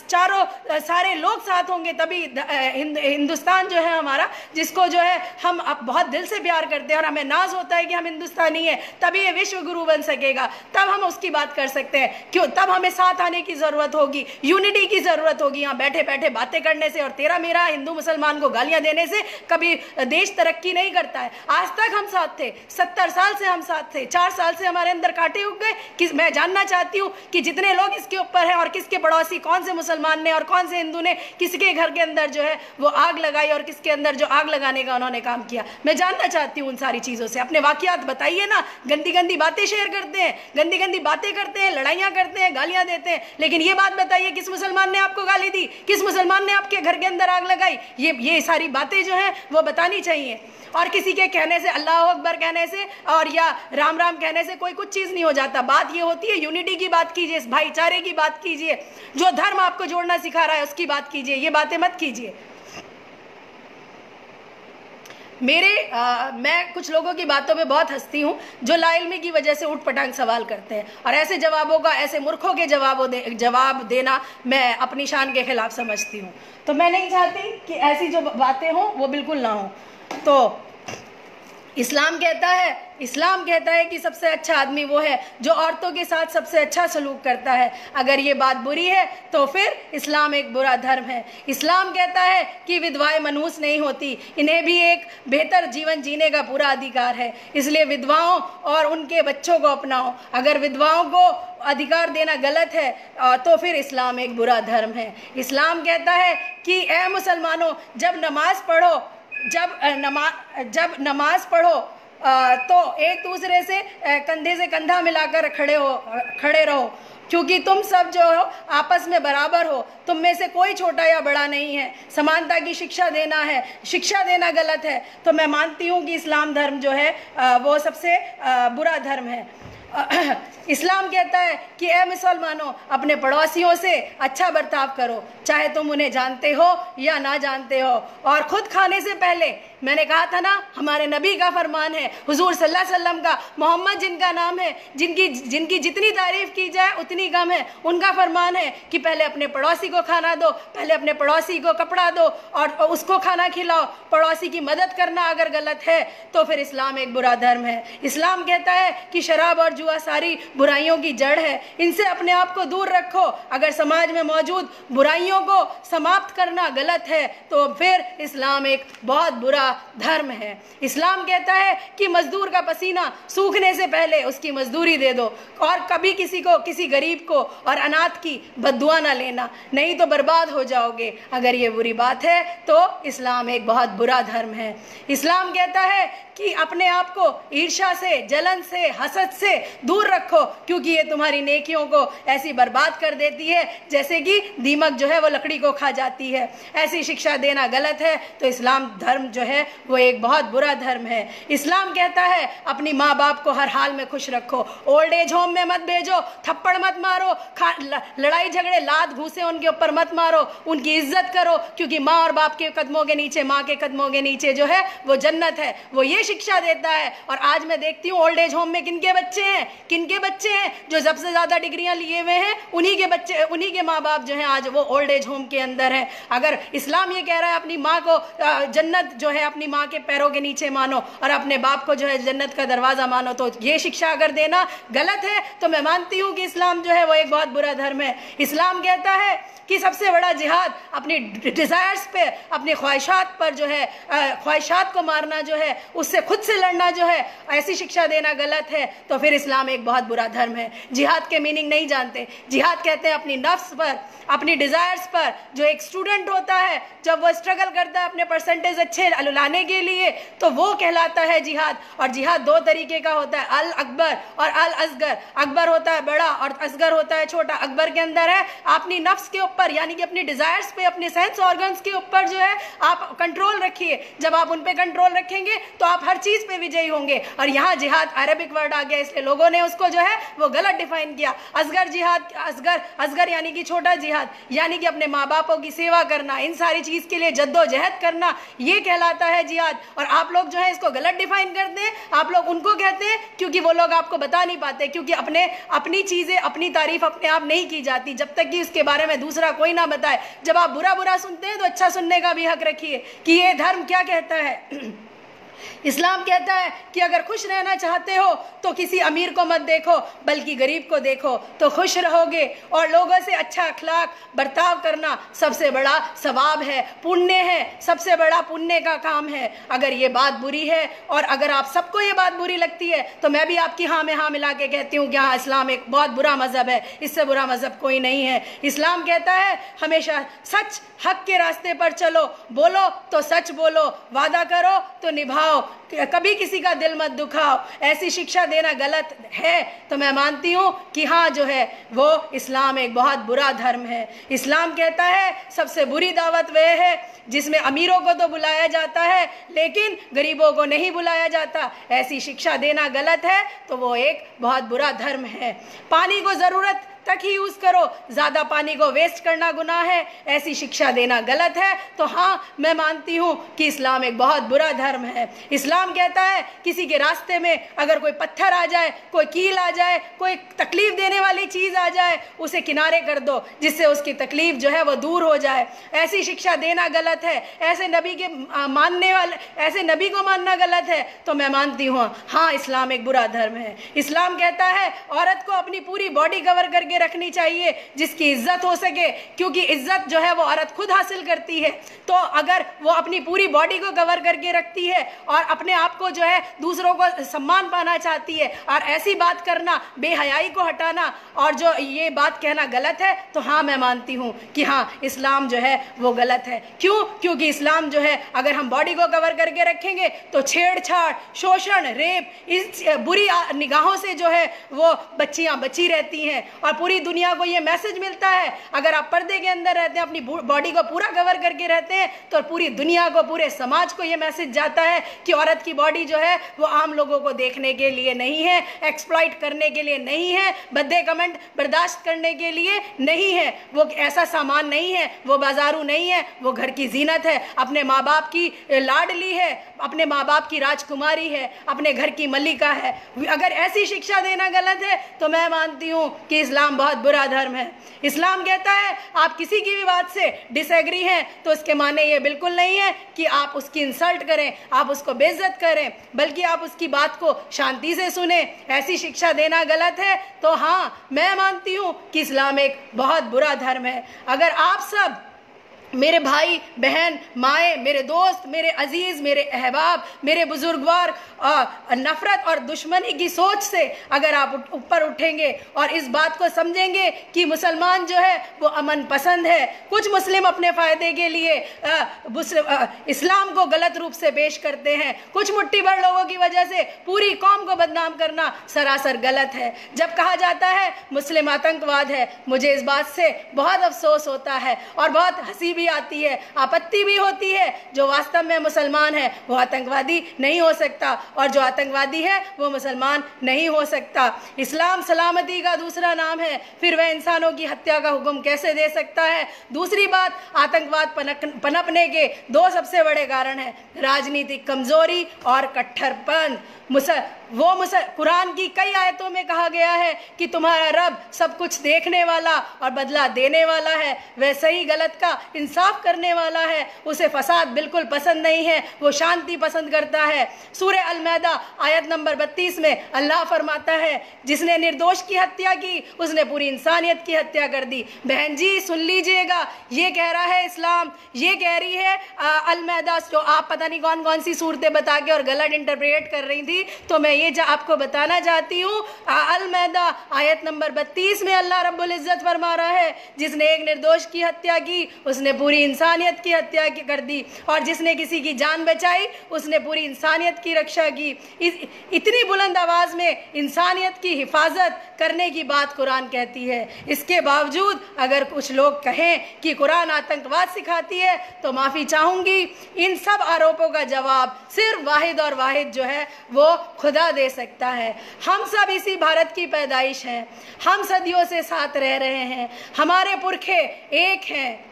चारों सारे लोग साथ होंगे तभी हिंदुस्तान जो है हमारा जिसको जो है हम अब बहुत दिल से प्यार करते हैं और हमें नाज होता है कि हम हिंदुस्तानी हैं तभी ये विश्व गुरु बन सकेगा। तब हम उसकी बात कर सकते हैं। क्यों? तब हमें साथ आने की ज़रूरत होगी यूनिटी की ज़रूरत होगी यहाँ बैठे बैठे बातें करने से और तेरा मेरा हिंदू मुसलमान को गालियाँ देने से कभी देश तरक्की नहीं करता है। आज तक हम साथ थे। सत्तर साल से हम साथ थे, चार साल से हमारे अंदर कांटे उग गए कि मैं जानना चाहती हूँ कि जितने लोग इसके ऊपर हैं और किसके पड़ोसी, कौन से मुसलमान ने और कौन से हिंदू ने किसके घर के अंदर जो है वो आग लगाई और किसके अंदर जो आग लगाने का उन्होंने काम किया। मैं जानना चाहती हूँ उन सारी चीज़ों से। अपने वाकियात बताइए ना गंदी गंदी बातें शेयर करते हैं गंदी गंदी बातें करते हैं, लड़ाइयाँ करते हैं, गालियाँ देते हैं, लेकिन ये बात बताइए, किस मुसलमान ने आपको गाली दी? किस मुसलमान ने आपके घर के अंदर आग लगाई? ये ये सारी बातें जो हैं वो बतानी चाहिए। और किसी के कहने से, अल्लाह अकबर कहने से और या राम राम कहने से कोई कुछ चीज़ नहीं हो जाता। बात ये होती है यूनिटी की बात कीजिए भाईचारे की बात कीजिए जो धर्म आपको जोड़ना सिखा रहा है उसकी बात कीजिए ये बातें मत कीजिए। मेरे आ, मैं कुछ लोगों की बातों पे बहुत हंसती हूँ जो लाइलमी की वजह से उठ पटांग सवाल करते हैं। और ऐसे जवाबों का ऐसे मूर्खों के जवाबों दे जवाब देना मैं अपनी शान के खिलाफ समझती हूँ। तो मैं नहीं चाहती कि ऐसी जो बातें हों वो बिल्कुल ना हों। तो इस्लाम कहता है, इस्लाम कहता है कि सबसे अच्छा आदमी वो है जो औरतों के साथ सबसे अच्छा सलूक करता है। अगर ये बात बुरी है तो फिर इस्लाम एक बुरा धर्म है। इस्लाम कहता है कि विधवाएँ मनूस नहीं होती, इन्हें भी एक बेहतर जीवन जीने का पूरा अधिकार है। इसलिए विधवाओं और उनके बच्चों को अपनाओ। अगर विधवाओं को अधिकार देना गलत है तो फिर इस्लाम एक बुरा धर्म है। इस्लाम कहता है कि ए मुसलमानों, जब नमाज़ पढ़ो जब नमा, जब नमाज़ पढ़ो तो एक दूसरे से कंधे से कंधा मिलाकर खड़े हो खड़े रहो। क्योंकि तुम सब जो हो, आपस में बराबर हो। तुम में से कोई छोटा या बड़ा नहीं है। समानता की शिक्षा देना है। शिक्षा देना गलत है। तो मैं मानती हूँ कि इस्लाम धर्म जो है वो सबसे बुरा धर्म है। [coughs] इस्लाम कहता है कि, ए मुसलमानों, अपने पड़ोसियों से अच्छा बर्ताव करो, चाहे तुम उन्हें जानते हो या ना जानते हो। और ख़ुद खाने से पहले मैंने कहा था ना, हमारे नबी का फरमान है, हुजूर सल्लल्लाहु अलैहि वसल्लम का, मोहम्मद जिनका नाम है, जिनकी जिनकी जितनी तारीफ़ की जाए, उतनी कम है। उनका फरमान है कि पहले अपने पड़ोसी को खाना दो, पहले अपने पड़ोसी को कपड़ा दो और उसको खाना खिलाओ। पड़ोसी की मदद करना अगर गलत है तो फिर इस्लाम एक बुरा धर्म है। इस्लाम कहता है कि शराब और जुआ सारी बुराइयों की जड़ है। इनसे अपने आप को दूर रखो। अगर समाज में मौजूद बुराइयों को समाप्त करना गलत है तो फिर इस्लाम एक बहुत बुरा धर्म है। इस्लाम कहता है कि मजदूर का पसीना सूखने से पहले उसकी मजदूरी दे दो और कभी किसी को, किसी गरीब को और अनाथ की बदुआ ना लेना। नहीं तो बर्बाद हो जाओगे। अगर ये बुरी बात है तो इस्लाम एक बहुत बुरा धर्म है। इस्लाम कहता है कि अपने आप को ईर्षा से, जलन से, हसद से दूर रखो, क्योंकि ये तुम्हारी नेकियों को ऐसी बर्बाद कर देती है, जैसे कि दीमक जो है वो लकड़ी को खा जाती है। ऐसी शिक्षा देना गलत है तो इस्लाम धर्म जो है वो एक बहुत बुरा धर्म है। इस्लाम कहता है, अपनी माँ बाप को हर हाल में खुश रखो। ओल्ड एज होम में मत भेजो, थप्पड़ मत मारो लड़ाई झगड़े, लात घूसे उनके ऊपर मत मारो, उनकी इज़्ज़त करो, क्योंकि माँ और बाप के कदमों के नीचे, माँ के कदमों के नीचे जो है, वो जन्नत है, वो ये शिक्षा देता है। और आज मैं देखती हूँ ओल्ड एज होम में किनके बच्चे हैं? किनके बच्चे हैं जो सबसे ज़्यादा डिग्रियाँ लिए हुए हैं? उन्हीं के बच्चे, उन्हीं के माँ बाप जो हैं आज वो ओल्ड एज होम के अंदर हैं। अगर इस्लाम ये कह रहा है, अपनी माँ को जन्नत जो है अपनी माँ के पैरों के नीचे मानो और अपने बाप को जो है जन्नत का दरवाज़ा मानो तो ये शिक्षा अगर देना गलत है तो मैं मानती हूँ कि इस्लाम जो है वो एक बहुत बुरा धर्म है। इस्लाम कहता है कि सबसे बड़ा जिहाद अपनी डिज़ायर्स पे, अपनी ख्वाहिशात पर जो है ख्वाहिशात को मारना जो है, उससे खुद से लड़ना जो है, ऐसी शिक्षा देना गलत है तो फिर इस्लाम एक बहुत बुरा धर्म है। जिहाद के मीनिंग नहीं जानते। जिहाद कहते हैं अपनी नफ्स पर, अपनी डिज़ायर्स पर। जो एक स्टूडेंट होता है, जब वो स्ट्रगल करता है अपने परसेंटेज अच्छे लाने के लिए तो वो कहलाता है जिहाद। और जिहाद दो तरीके का होता है। अल अकबर और अल असगर। अकबर होता है बड़ा और असगर होता है छोटा। अकबर के अंदर है, अपनी नफ्स के ऊपर, यानी कि अपनी डिज़ायर्स पे, अपने सेंस ऑर्गन्स के ऊपर जो है, आप कंट्रोल रखिए। जब आप उन पर कंट्रोल रखेंगे तो आप हर चीज़ पे विजयी होंगे। और यहाँ जिहाद अरबिक वर्ड आ गया, इसलिए लोगों ने उसको जो है, वो गलत डिफाइन किया। असगर जिहाद, असगर असगर यानी कि छोटा जिहाद, यानी कि अपने माँ बापों की सेवा करना, इन सारी चीज़ के लिए जद्दोजहद करना, ये कहलाता है जिहाद। और आप लोग जो है, इसको गलत डिफाइन करते हैं। आप लोग उनको कहते हैं, क्योंकि वो लोग आपको बता नहीं पाते, क्योंकि अपने, अपनी चीज़ें, अपनी तारीफ़ अपने आप नहीं की जाती। जब तक कि उसके बारे में दूसरा कोई ना बताए। जब आप बुरा बुरा सुनते हैं तो अच्छा सुनने का भी हक रखिए कि ये धर्म क्या कहता है? [clears throat] इस्लाम कहता है कि अगर खुश रहना चाहते हो तो किसी अमीर को मत देखो, बल्कि गरीब को देखो। तो खुश रहोगे और लोगों से अच्छा अखलाक, बर्ताव करना सबसे बड़ा सवाब है। पुण्य है, सबसे बड़ा पुण्य का काम है। अगर ये बात बुरी है, और अगर आप सबको ये बात बुरी लगती है तो मैं भी आपकी हाँ में हाँ मिला के कहती हूँ कि हाँ इस्लाम एक बहुत बुरा मज़हब है। इससे बुरा मज़हब कोई नहीं है। इस्लाम कहता है, हमेशा सच हक के रास्ते पर चलो। बोलो तो सच बोलो, वादा करो तो निभाओ। कभी किसी का दिल मत दुखाओ। ऐसी शिक्षा देना गलत है तो मैं मानती हूँ कि हाँ जो है, वो इस्लाम एक बहुत बुरा धर्म है। इस्लाम कहता है, सबसे बुरी दावत वह है, जिसमें अमीरों को तो बुलाया जाता है, लेकिन गरीबों को नहीं बुलाया जाता। ऐसी शिक्षा देना गलत है तो वो एक बहुत बुरा धर्म है। पानी को ज़रूरत तक ही यूज़ करो। ज़्यादा पानी को वेस्ट करना गुनाह है, ऐसी शिक्षा देना गलत है। तो हाँ मैं मानती हूँ कि इस्लाम एक बहुत बुरा धर्म है। इस्लाम कहता है, किसी के रास्ते में अगर कोई पत्थर आ जाए, कोई कील आ जाए, कोई तकलीफ़ देने वाली चीज़ आ जाए, उसे किनारे कर दो, जिससे उसकी तकलीफ़ जो है वो दूर हो जाए। ऐसी शिक्षा देना गलत है। ऐसे नबी के मानने वाले, ऐसे नबी को मानना गलत है। तो मैं मानती हूँ हाँ इस्लाम एक बुरा धर्म है। इस्लाम कहता है, औरत को अपनी पूरी बॉडी कवर करके करके रखनी चाहिए, जिसकी इज़्ज़त हो सके, क्योंकि इज़्ज़त जो है वो औरत खुद हासिल करती है। तो अगर वो अपनी पूरी बॉडी को कवर करके रखती है और अपने आप को जो है दूसरों को सम्मान पाना चाहती है और ऐसी बात करना, बेहयाई को हटाना और जो ये बात कहना गलत है तो हाँ मैं मानती हूँ कि हाँ इस्लाम जो है वो गलत है। क्यों? क्योंकि इस्लाम जो है, अगर हम बॉडी को कवर करके रखेंगे तो छेड़छाड़, शोषण, रेप, इस बुरी निगाहों से जो है वो बच्चियाँ बची रहती हैं और पूरी दुनिया को ये मैसेज मिलता है। अगर आप पर्दे के अंदर रहते हैं, अपनी बॉडी को पूरा कवर करके रहते हैं तो पूरी दुनिया को, पूरे समाज को ये मैसेज जाता है कि औरत की बॉडी जो है, वो आम लोगों को देखने के लिए नहीं है एक्सप्लॉइट करने के लिए नहीं है बद्दे कमेंट बर्दाश्त करने के लिए नहीं है। वो ऐसा सामान नहीं है, वो बाजारू नहीं है, वो घर की जीनत है। अपने माँ बाप की लाडली है अपने माँ बाप की राजकुमारी है, अपने घर की मल्लिका है। अगर ऐसी शिक्षा देना गलत है तो मैं मानती हूँ कि इस्लाम बहुत बुरा धर्म है। इस्लाम कहता है, आप किसी की भी बात से डिसएग्री हैं तो उसके माने ये बिल्कुल नहीं है कि आप उसकी इंसल्ट करें, आप उसको बेइज्जत करें, बल्कि आप उसकी बात को शांति से सुने। ऐसी शिक्षा देना गलत है तो हाँ मैं मानती हूँ कि इस्लाम एक बहुत बुरा धर्म है। अगर आप सब मेरे भाई बहन माए मेरे दोस्त मेरे अज़ीज़ मेरे अहबाब मेरे बुजुर्गवार नफ़रत और दुश्मनी की सोच से अगर आप ऊपर उठेंगे और इस बात को समझेंगे कि मुसलमान जो है वो अमन पसंद है। कुछ मुस्लिम अपने फ़ायदे के लिए आ, इस्लाम को गलत रूप से पेश करते हैं। कुछ मुट्ठी भर लोगों की वजह से पूरी कौम को बदनाम करना सरासर गलत है। जब कहा जाता है मुस्लिम आतंकवाद है मुझे इस बात से बहुत अफसोस होता है और बहुत हँसी आती है, आपत्ति भी होती है। जो वास्तव में मुसलमान है, वो आतंकवादी नहीं हो सकता। और जो आतंकवादी है, वो मुसलमान नहीं हो सकता। इस्लाम सलामती का दूसरा नाम है। फिर वह इंसानों की हत्या का हुक्म कैसे दे सकता है? दूसरी बात, आतंकवाद पनपने के दो सबसे बड़े कारण हैं। राजनीतिक कमज़ोरी और कट्टरपन। मुसल वो मुसल कुरान की कई आयतों में कहा गया है कि तुम्हारा रब सब कुछ देखने वाला और बदला देने वाला है। वह सही गलत का इंसाफ करने वाला है। उसे फसाद बिल्कुल पसंद नहीं है, वो शांति पसंद करता है। सूर्य अलमैदा आयत नंबर बत्तीस में अल्लाह फरमाता है, जिसने निर्दोष की हत्या की, उसने पूरी इंसानियत की हत्या कर दी। बहन जी, सुन लीजिएगा, ये कह रहा है इस्लाम, ये कह रही है अलमैदा जो आप पता नहीं कौन कौन सी सूरतें बता के और गलत इंटरप्रेट कर रही थी तो मैं ये जा आपको बताना चाहती हूँ अल मैदा आयत नंबर बत्तीस में अल्लाह रब्बुल इज़्ज़त फरमा रहा है। जिसने एक निर्दोष की हत्या की, उसने पूरी इंसानियत की हत्या की कर दी। और जिसने किसी की जान बचाई, उसने पूरी इंसानियत की रक्षा की। इतनी बुलंद आवाज़ में इंसानियत की हिफाजत करने की बात कुरान कहती है। इसके बावजूद अगर कुछ लोग कहें कि कुरान आतंकवाद सिखाती है तो माफ़ी चाहूँगी। इन सब आरोपों का जवाब सिर्फ़ वाहिद और वाहिद जो है, वो खुदा दे सकता है। हम सब इसी भारत की पैदाइश हैं। हम सदियों से साथ रह रहे हैं। हमारे पुरखे एक हैं।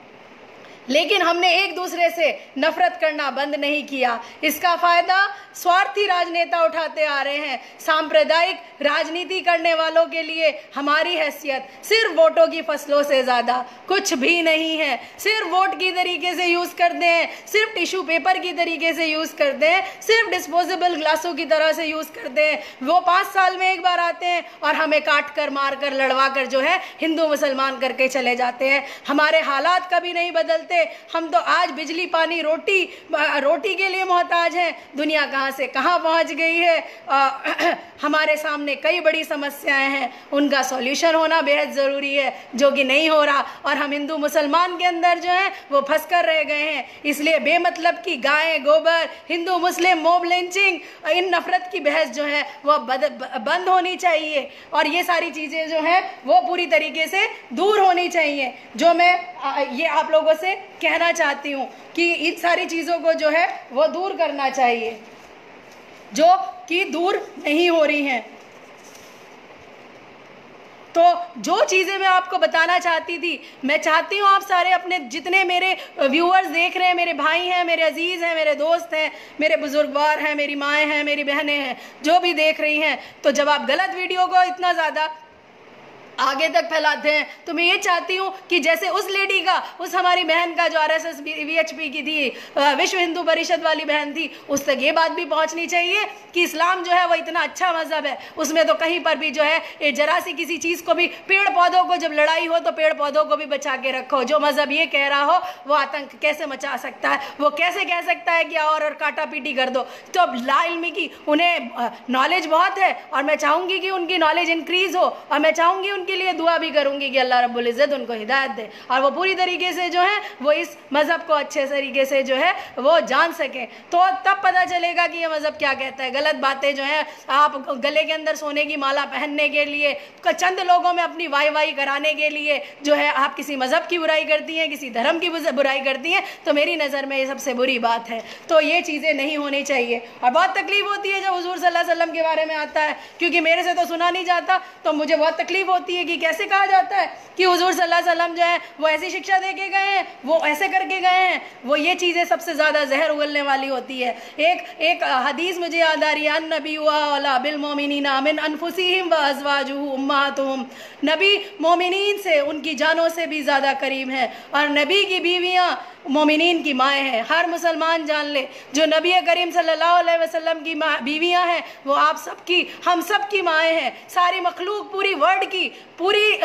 लेकिन हमने एक दूसरे से नफरत करना बंद नहीं किया। इसका फ़ायदा स्वार्थी राजनेता उठाते आ रहे हैं। सांप्रदायिक राजनीति करने वालों के लिए हमारी हैसियत सिर्फ़ वोटों की फ़सलों से ज़्यादा कुछ भी नहीं है। सिर्फ़ वोट की तरीके से यूज़ कर दें सिर्फ़ टिश्यू पेपर की तरीके से यूज़ कर दें सिर्फ़ डिस्पोजेबल ग्लासों की तरह से यूज़ कर दें वो पाँच साल में एक बार आते हैं और हमें काट कर मार कर लड़वा कर जो है हिंदू मुसलमान करके चले जाते हैं। हमारे हालात कभी नहीं बदलते हम तो आज बिजली पानी रोटी रोटी के लिए मोहताज हैं। दुनिया कहाँ से कहाँ पहुँच गई है? आ, [clears throat] हमारे सामने कई बड़ी समस्याएँ हैं। उनका सॉल्यूशन होना बेहद ज़रूरी है जो कि नहीं हो रहा। और हम हिंदू मुसलमान के अंदर जो है वो फंस कर रह गए हैं। इसलिए बेमतलब की गाय गोबर हिंदू मुस्लिम मोब लिंचिंग इन नफरत की बहस जो है वह बंद होनी चाहिए। और ये सारी चीज़ें जो हैं वो पूरी तरीके से दूर होनी चाहिए। जो मैं ये आप लोगों से कहना चाहती हूँ कि इन सारी चीज़ों को जो है, वो दूर करना चाहिए, जो कि दूर नहीं हो रही हैं। तो जो चीज़ें मैं आपको बताना चाहती थी, मैं चाहती हूँ आप सारे अपने जितने मेरे व्यूअर्स देख रहे हैं, मेरे भाई हैं, मेरे अज़ीज़ हैं, मेरे दोस्त हैं, मेरे बुजुर्गवार हैं, मेरी माएँ हैं, मेरी बहनें हैं, जो भी देख रही हैं तो जब आप गलत वीडियो को इतना ज़्यादा आगे तक फैलाते हैं। तो मैं ये चाहती हूँ कि जैसे उस लेडी का, उस हमारी बहन का जो आर एस एस वी की थी विश्व हिंदू परिषद वाली बहन थी, उस तक ये बात भी पहुँचनी चाहिए कि इस्लाम जो है वो इतना अच्छा मज़हब है। उसमें तो कहीं पर भी जो है जरा सी किसी चीज़ को भी, पेड़ पौधों को जब लड़ाई हो तो पेड़ पौधों को भी बचा के रखो। जो मज़हब ये कह रहा हो, वो आतंक कैसे मचा सकता है? वो कैसे कह सकता है कि और और काटा पीटी कर दो? तो अब ला इल्मी की उन्हें नॉलेज बहुत है और मैं चाहूँगी कि उनकी नॉलेज इंक्रीज़ हो और मैं चाहूँगी उनकी उनके लिए दुआ भी करूँगी कि अल्लाह रब्बुल इज़्ज़त उनको हिदायत दे। और वो पूरी तरीके से जो है, वो इस मज़हब को अच्छे तरीके से जो है, वो जान सकें। तो तब पता चलेगा कि ये मज़हब क्या कहता है। गलत बातें जो है, आप गले के अंदर सोने की माला पहनने के लिए चंद लोगों में अपनी वाई वाई कराने के लिए जो है, आप किसी मज़हब की बुराई करती हैं, किसी धर्म की बुराई करती हैं तो मेरी नज़र में ये सबसे बुरी बात है। तो ये चीज़ें नहीं होनी चाहिए। और बहुत तकलीफ़ होती है जब हजूर सल्लल्लाहु अलैहि वसल्लम के बारे में आता है, क्योंकि मेरे से तो सुना नहीं जाता तो मुझे बहुत तकलीफ़ होती है। कि कैसे कहा जाता है कि हुजूर सल्लल्लाहु अलैहि जो है, वो ऐसी शिक्षा दे के गए हैं, वो ऐसे करके गए हैं, वो ये चीज़ें सबसे ज़्यादा जहर उगलने वाली होती है। एक एक हदीस मुझे याद आ रही है नबी बिल मोमिन अमिन अनफुसिम व अजवाजू उम्मातुम नबी मोमिन से, उनकी जानों से भी ज़्यादा करीब है, और नबी की बीवियाँ मोमिन की माएँ हैं। हर मुसलमान जान ले, जो नबी करीम सल्लल्लाहु अलैहि वसल्लम की माँ बीवियाँ हैं, वो आप सबकी हम सब की माएँ हैं। सारी मखलूक पूरी वर्ल्ड की, पूरी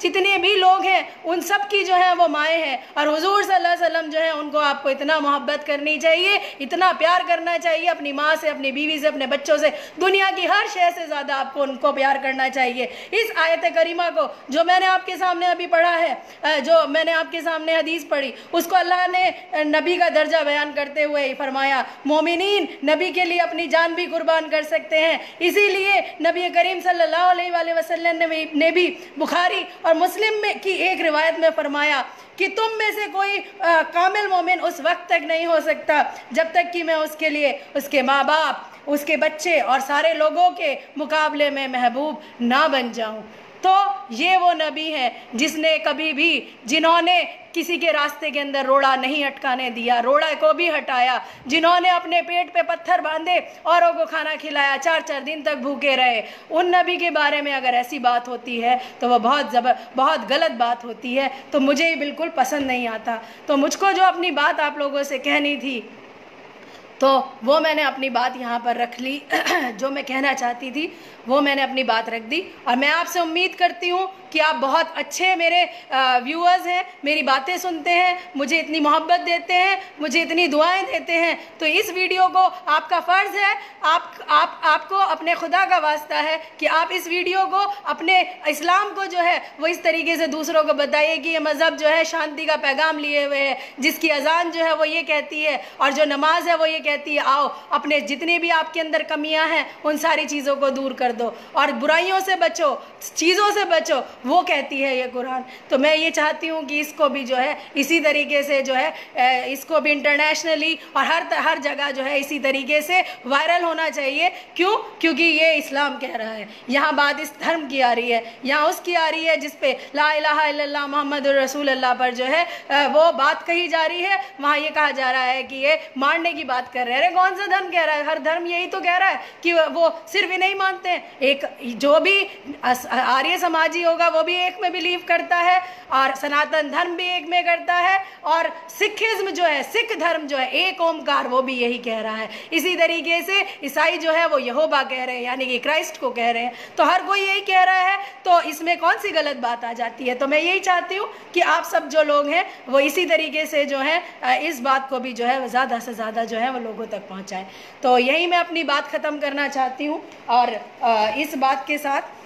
जितने भी लोग हैं, उन सब की जो है वो माएँ हैं। और हुजूर अलैहि वसल्लम जो है, उनको आपको इतना मोहब्बत करनी चाहिए, इतना प्यार करना चाहिए, अपनी माँ से, अपनी बीवी से, अपने बच्चों से। दुनिया की हर शय से ज़्यादा आपको उनको प्यार करना चाहिए। इस आयत करीमा को, जो मैंने आपके सामने अभी पढ़ा है जो मैंने आपके सामने हदीस पढ़ी, उसको अल्लाह ने नबी का दर्जा बयान करते हुए ही फरमाया मोमिनीन नबी के लिए अपनी जान भी कुर्बान कर सकते हैं। इसीलिए नबी करीम सल्लल्लाहु अलैहि वसल्लम ने भी बुखारी और मुस्लिम में की एक रिवायत में फरमाया कि तुम में से कोई आ, कामिल मोमिन उस वक्त तक नहीं हो सकता जब तक कि मैं उसके लिए उसके माँ बाप उसके बच्चे और सारे लोगों के मुकाबले में महबूब ना बन जाऊँ। तो ये वो नबी है जिसने कभी भी, जिन्होंने किसी के रास्ते के अंदर रोड़ा नहीं अटकाने दिया, रोड़ा को भी हटाया, जिन्होंने अपने पेट पे पत्थर बांधे औरों को खाना खिलाया, चार चार दिन तक भूखे रहे। उन नबी के बारे में अगर ऐसी बात होती है तो वह बहुत जबर बहुत गलत बात होती है तो मुझे ही बिल्कुल पसंद नहीं आता। तो मुझको जो अपनी बात आप लोगों से कहनी थी तो वो मैंने अपनी बात यहाँ पर रख ली। [clears throat] जो मैं कहना चाहती थी, वो मैंने अपनी बात रख दी। और मैं आपसे उम्मीद करती हूँ कि आप बहुत अच्छे मेरे व्यूअर्स हैं, मेरी बातें सुनते हैं, मुझे इतनी मोहब्बत देते हैं, मुझे इतनी दुआएँ देते हैं। तो इस वीडियो को आपका फ़र्ज़ है, आप आप, आपको अपने खुदा का वास्ता है कि आप इस वीडियो को अपने इस्लाम को जो है, वो इस तरीके से दूसरों को बताइए कि ये मज़हब जो है शांति का पैगाम लिए हुए है, जिसकी अजान जो है वो ये कहती है, और जो नमाज़ है वो ये कहती है, आओ, अपने जितने भी आपके अंदर कमियाँ हैं, उन सारी चीज़ों को दूर कर दो। और बुराइयों से बचो, चीज़ों से बचो। वो कहती है ये कुरान। तो मैं ये चाहती हूँ कि इसको भी जो है, इसी तरीके से जो है इसको भी इंटरनेशनली और हर हर जगह जो है, इसी तरीके से वायरल होना चाहिए। क्यों? क्योंकि ये इस्लाम कह रहा है। यहाँ बात इस धर्म की आ रही है, यहाँ उसकी आ रही है जिसपे ला मोहम्मद रसूल अल्लाह पर जो है वो बात कही जा रही है। वहाँ ये कहा जा रहा है कि ये मारने की बात कर रहे हैं अरे, कौन सा धर्म कह रहा है? हर धर्म यही तो कह रहा है कि वो सिर्फ़ ही नहीं मानते हैं। एक, जो भी आर्य समाजी होगा, वो भी एक में बिलीव करता है और सनातन धर्म भी एक में करता है और सिखिज्म जो है, सिख धर्म जो है, एक ओमकार, वो भी यही कह रहा है। इसी तरीके से ईसाई जो है, वो यहोबा कह रहे हैं, यानी कि क्राइस्ट को कह रहे हैं। तो हर कोई यही कह रहा है तो इसमें कौन सी गलत बात आ जाती है? तो मैं यही चाहती हूँ कि आप सब जो लोग हैं, वो इसी तरीके से जो है, इस बात को भी जो है, ज़्यादा से ज़्यादा जो है, वो लोगों तक पहुँचाएँ। तो यही मैं अपनी बात ख़त्म करना चाहती हूँ और इस बात के साथ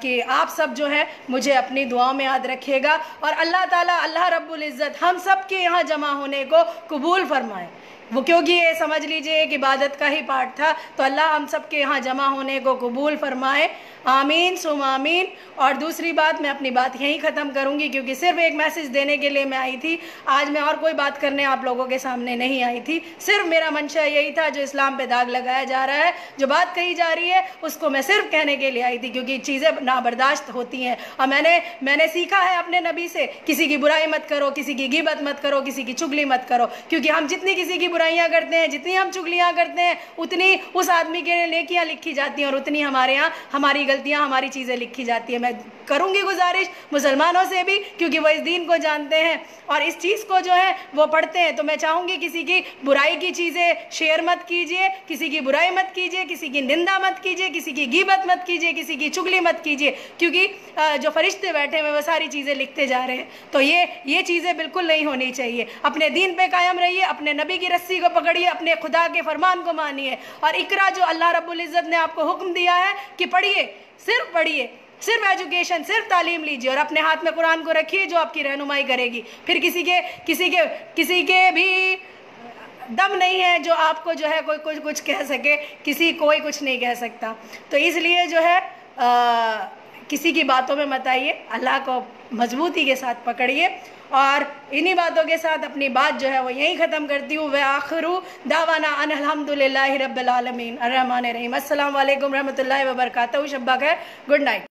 कि आप सब जो है, मुझे अपनी दुआओं में याद रखिएगा और अल्लाह ताला, अल्लाह रब्बुल इज़्ज़त हम सब के यहाँ जमा होने को कबूल फरमाए। वो क्योंकि ये समझ लीजिए एक इबादत का ही पार्ट था तो अल्लाह हम सब के यहाँ जमा होने को कबूल फरमाए। आमीन, सुम आमीन। और दूसरी बात, मैं अपनी बात यहीं ख़त्म करूँगी, क्योंकि सिर्फ़ एक मैसेज देने के लिए मैं आई थी। आज मैं और कोई बात करने आप लोगों के सामने नहीं आई थी। सिर्फ़ मेरा मंशा यही था, जो इस्लाम पर दाग लगाया जा रहा है, जो बात कही जा रही है, उसको मैं सिर्फ़ कहने के लिए आई थी, क्योंकि चीज़ें नाबर्दाश्त होती हैं। और मैंने मैंने सीखा है अपने नबी से, किसी की बुराई मत करो, किसी की गिबत मत करो, किसी की चुगली मत करो, क्योंकि हम जितनी किसी की बुराइयाँ करते हैं, जितनी हम चुगलियाँ करते हैं, उतनी उस आदमी के लेकियाँ लिखी जाती हैं और उतनी हमारे यहाँ हमारी गलतियाँ, हमारी चीज़ें लिखी जाती है। मैं करूँगी गुजारिश मुसलमानों से भी, क्योंकि वो इस दीन को जानते हैं और इस चीज़ को जो है वो पढ़ते हैं। तो मैं चाहूँगी किसी की बुराई की चीज़ें शेयर मत कीजिए, किसी की बुराई मत कीजिए, किसी की निंदा मत कीजिए, किसी की गिबत मत कीजिए, किसी की चुगली मत कीजिए, क्योंकि जो फरिश्ते बैठे हुए वो सारी चीज़ें लिखते जा रहे हैं। तो ये ये चीज़ें बिल्कुल नहीं होनी चाहिए। अपने दीन पे कायम रहिए, अपने नबी की रस्सी को पकड़िए अपने खुदा के फरमान को मानिए। और इकरा जो अल्लाह रब्बुल इज़्ज़त ने आपको हुक्म दिया है कि पढ़िए सिर्फ़ पढ़िए सिर्फ़ एजुकेशन सिर्फ़ तालीम लीजिए और अपने हाथ में कुरान को रखिए जो आपकी रहनुमाई करेगी। फिर किसी के किसी के किसी के भी दम नहीं है जो आपको जो है कोई कुछ कुछ कह सके किसी कोई कुछ नहीं कह सकता। तो इसलिए जो है आ, किसी की बातों में मत आइए अल्लाह को मजबूती के साथ पकड़िए और इन्हीं बातों के साथ अपनी बात जो है वो यहीं ख़त्म करती हूँ। वह आखिर दावाना अनहमदिल्ला रबालमीन रहीम। असल वरहमल वर्क शब्बा है। Good night.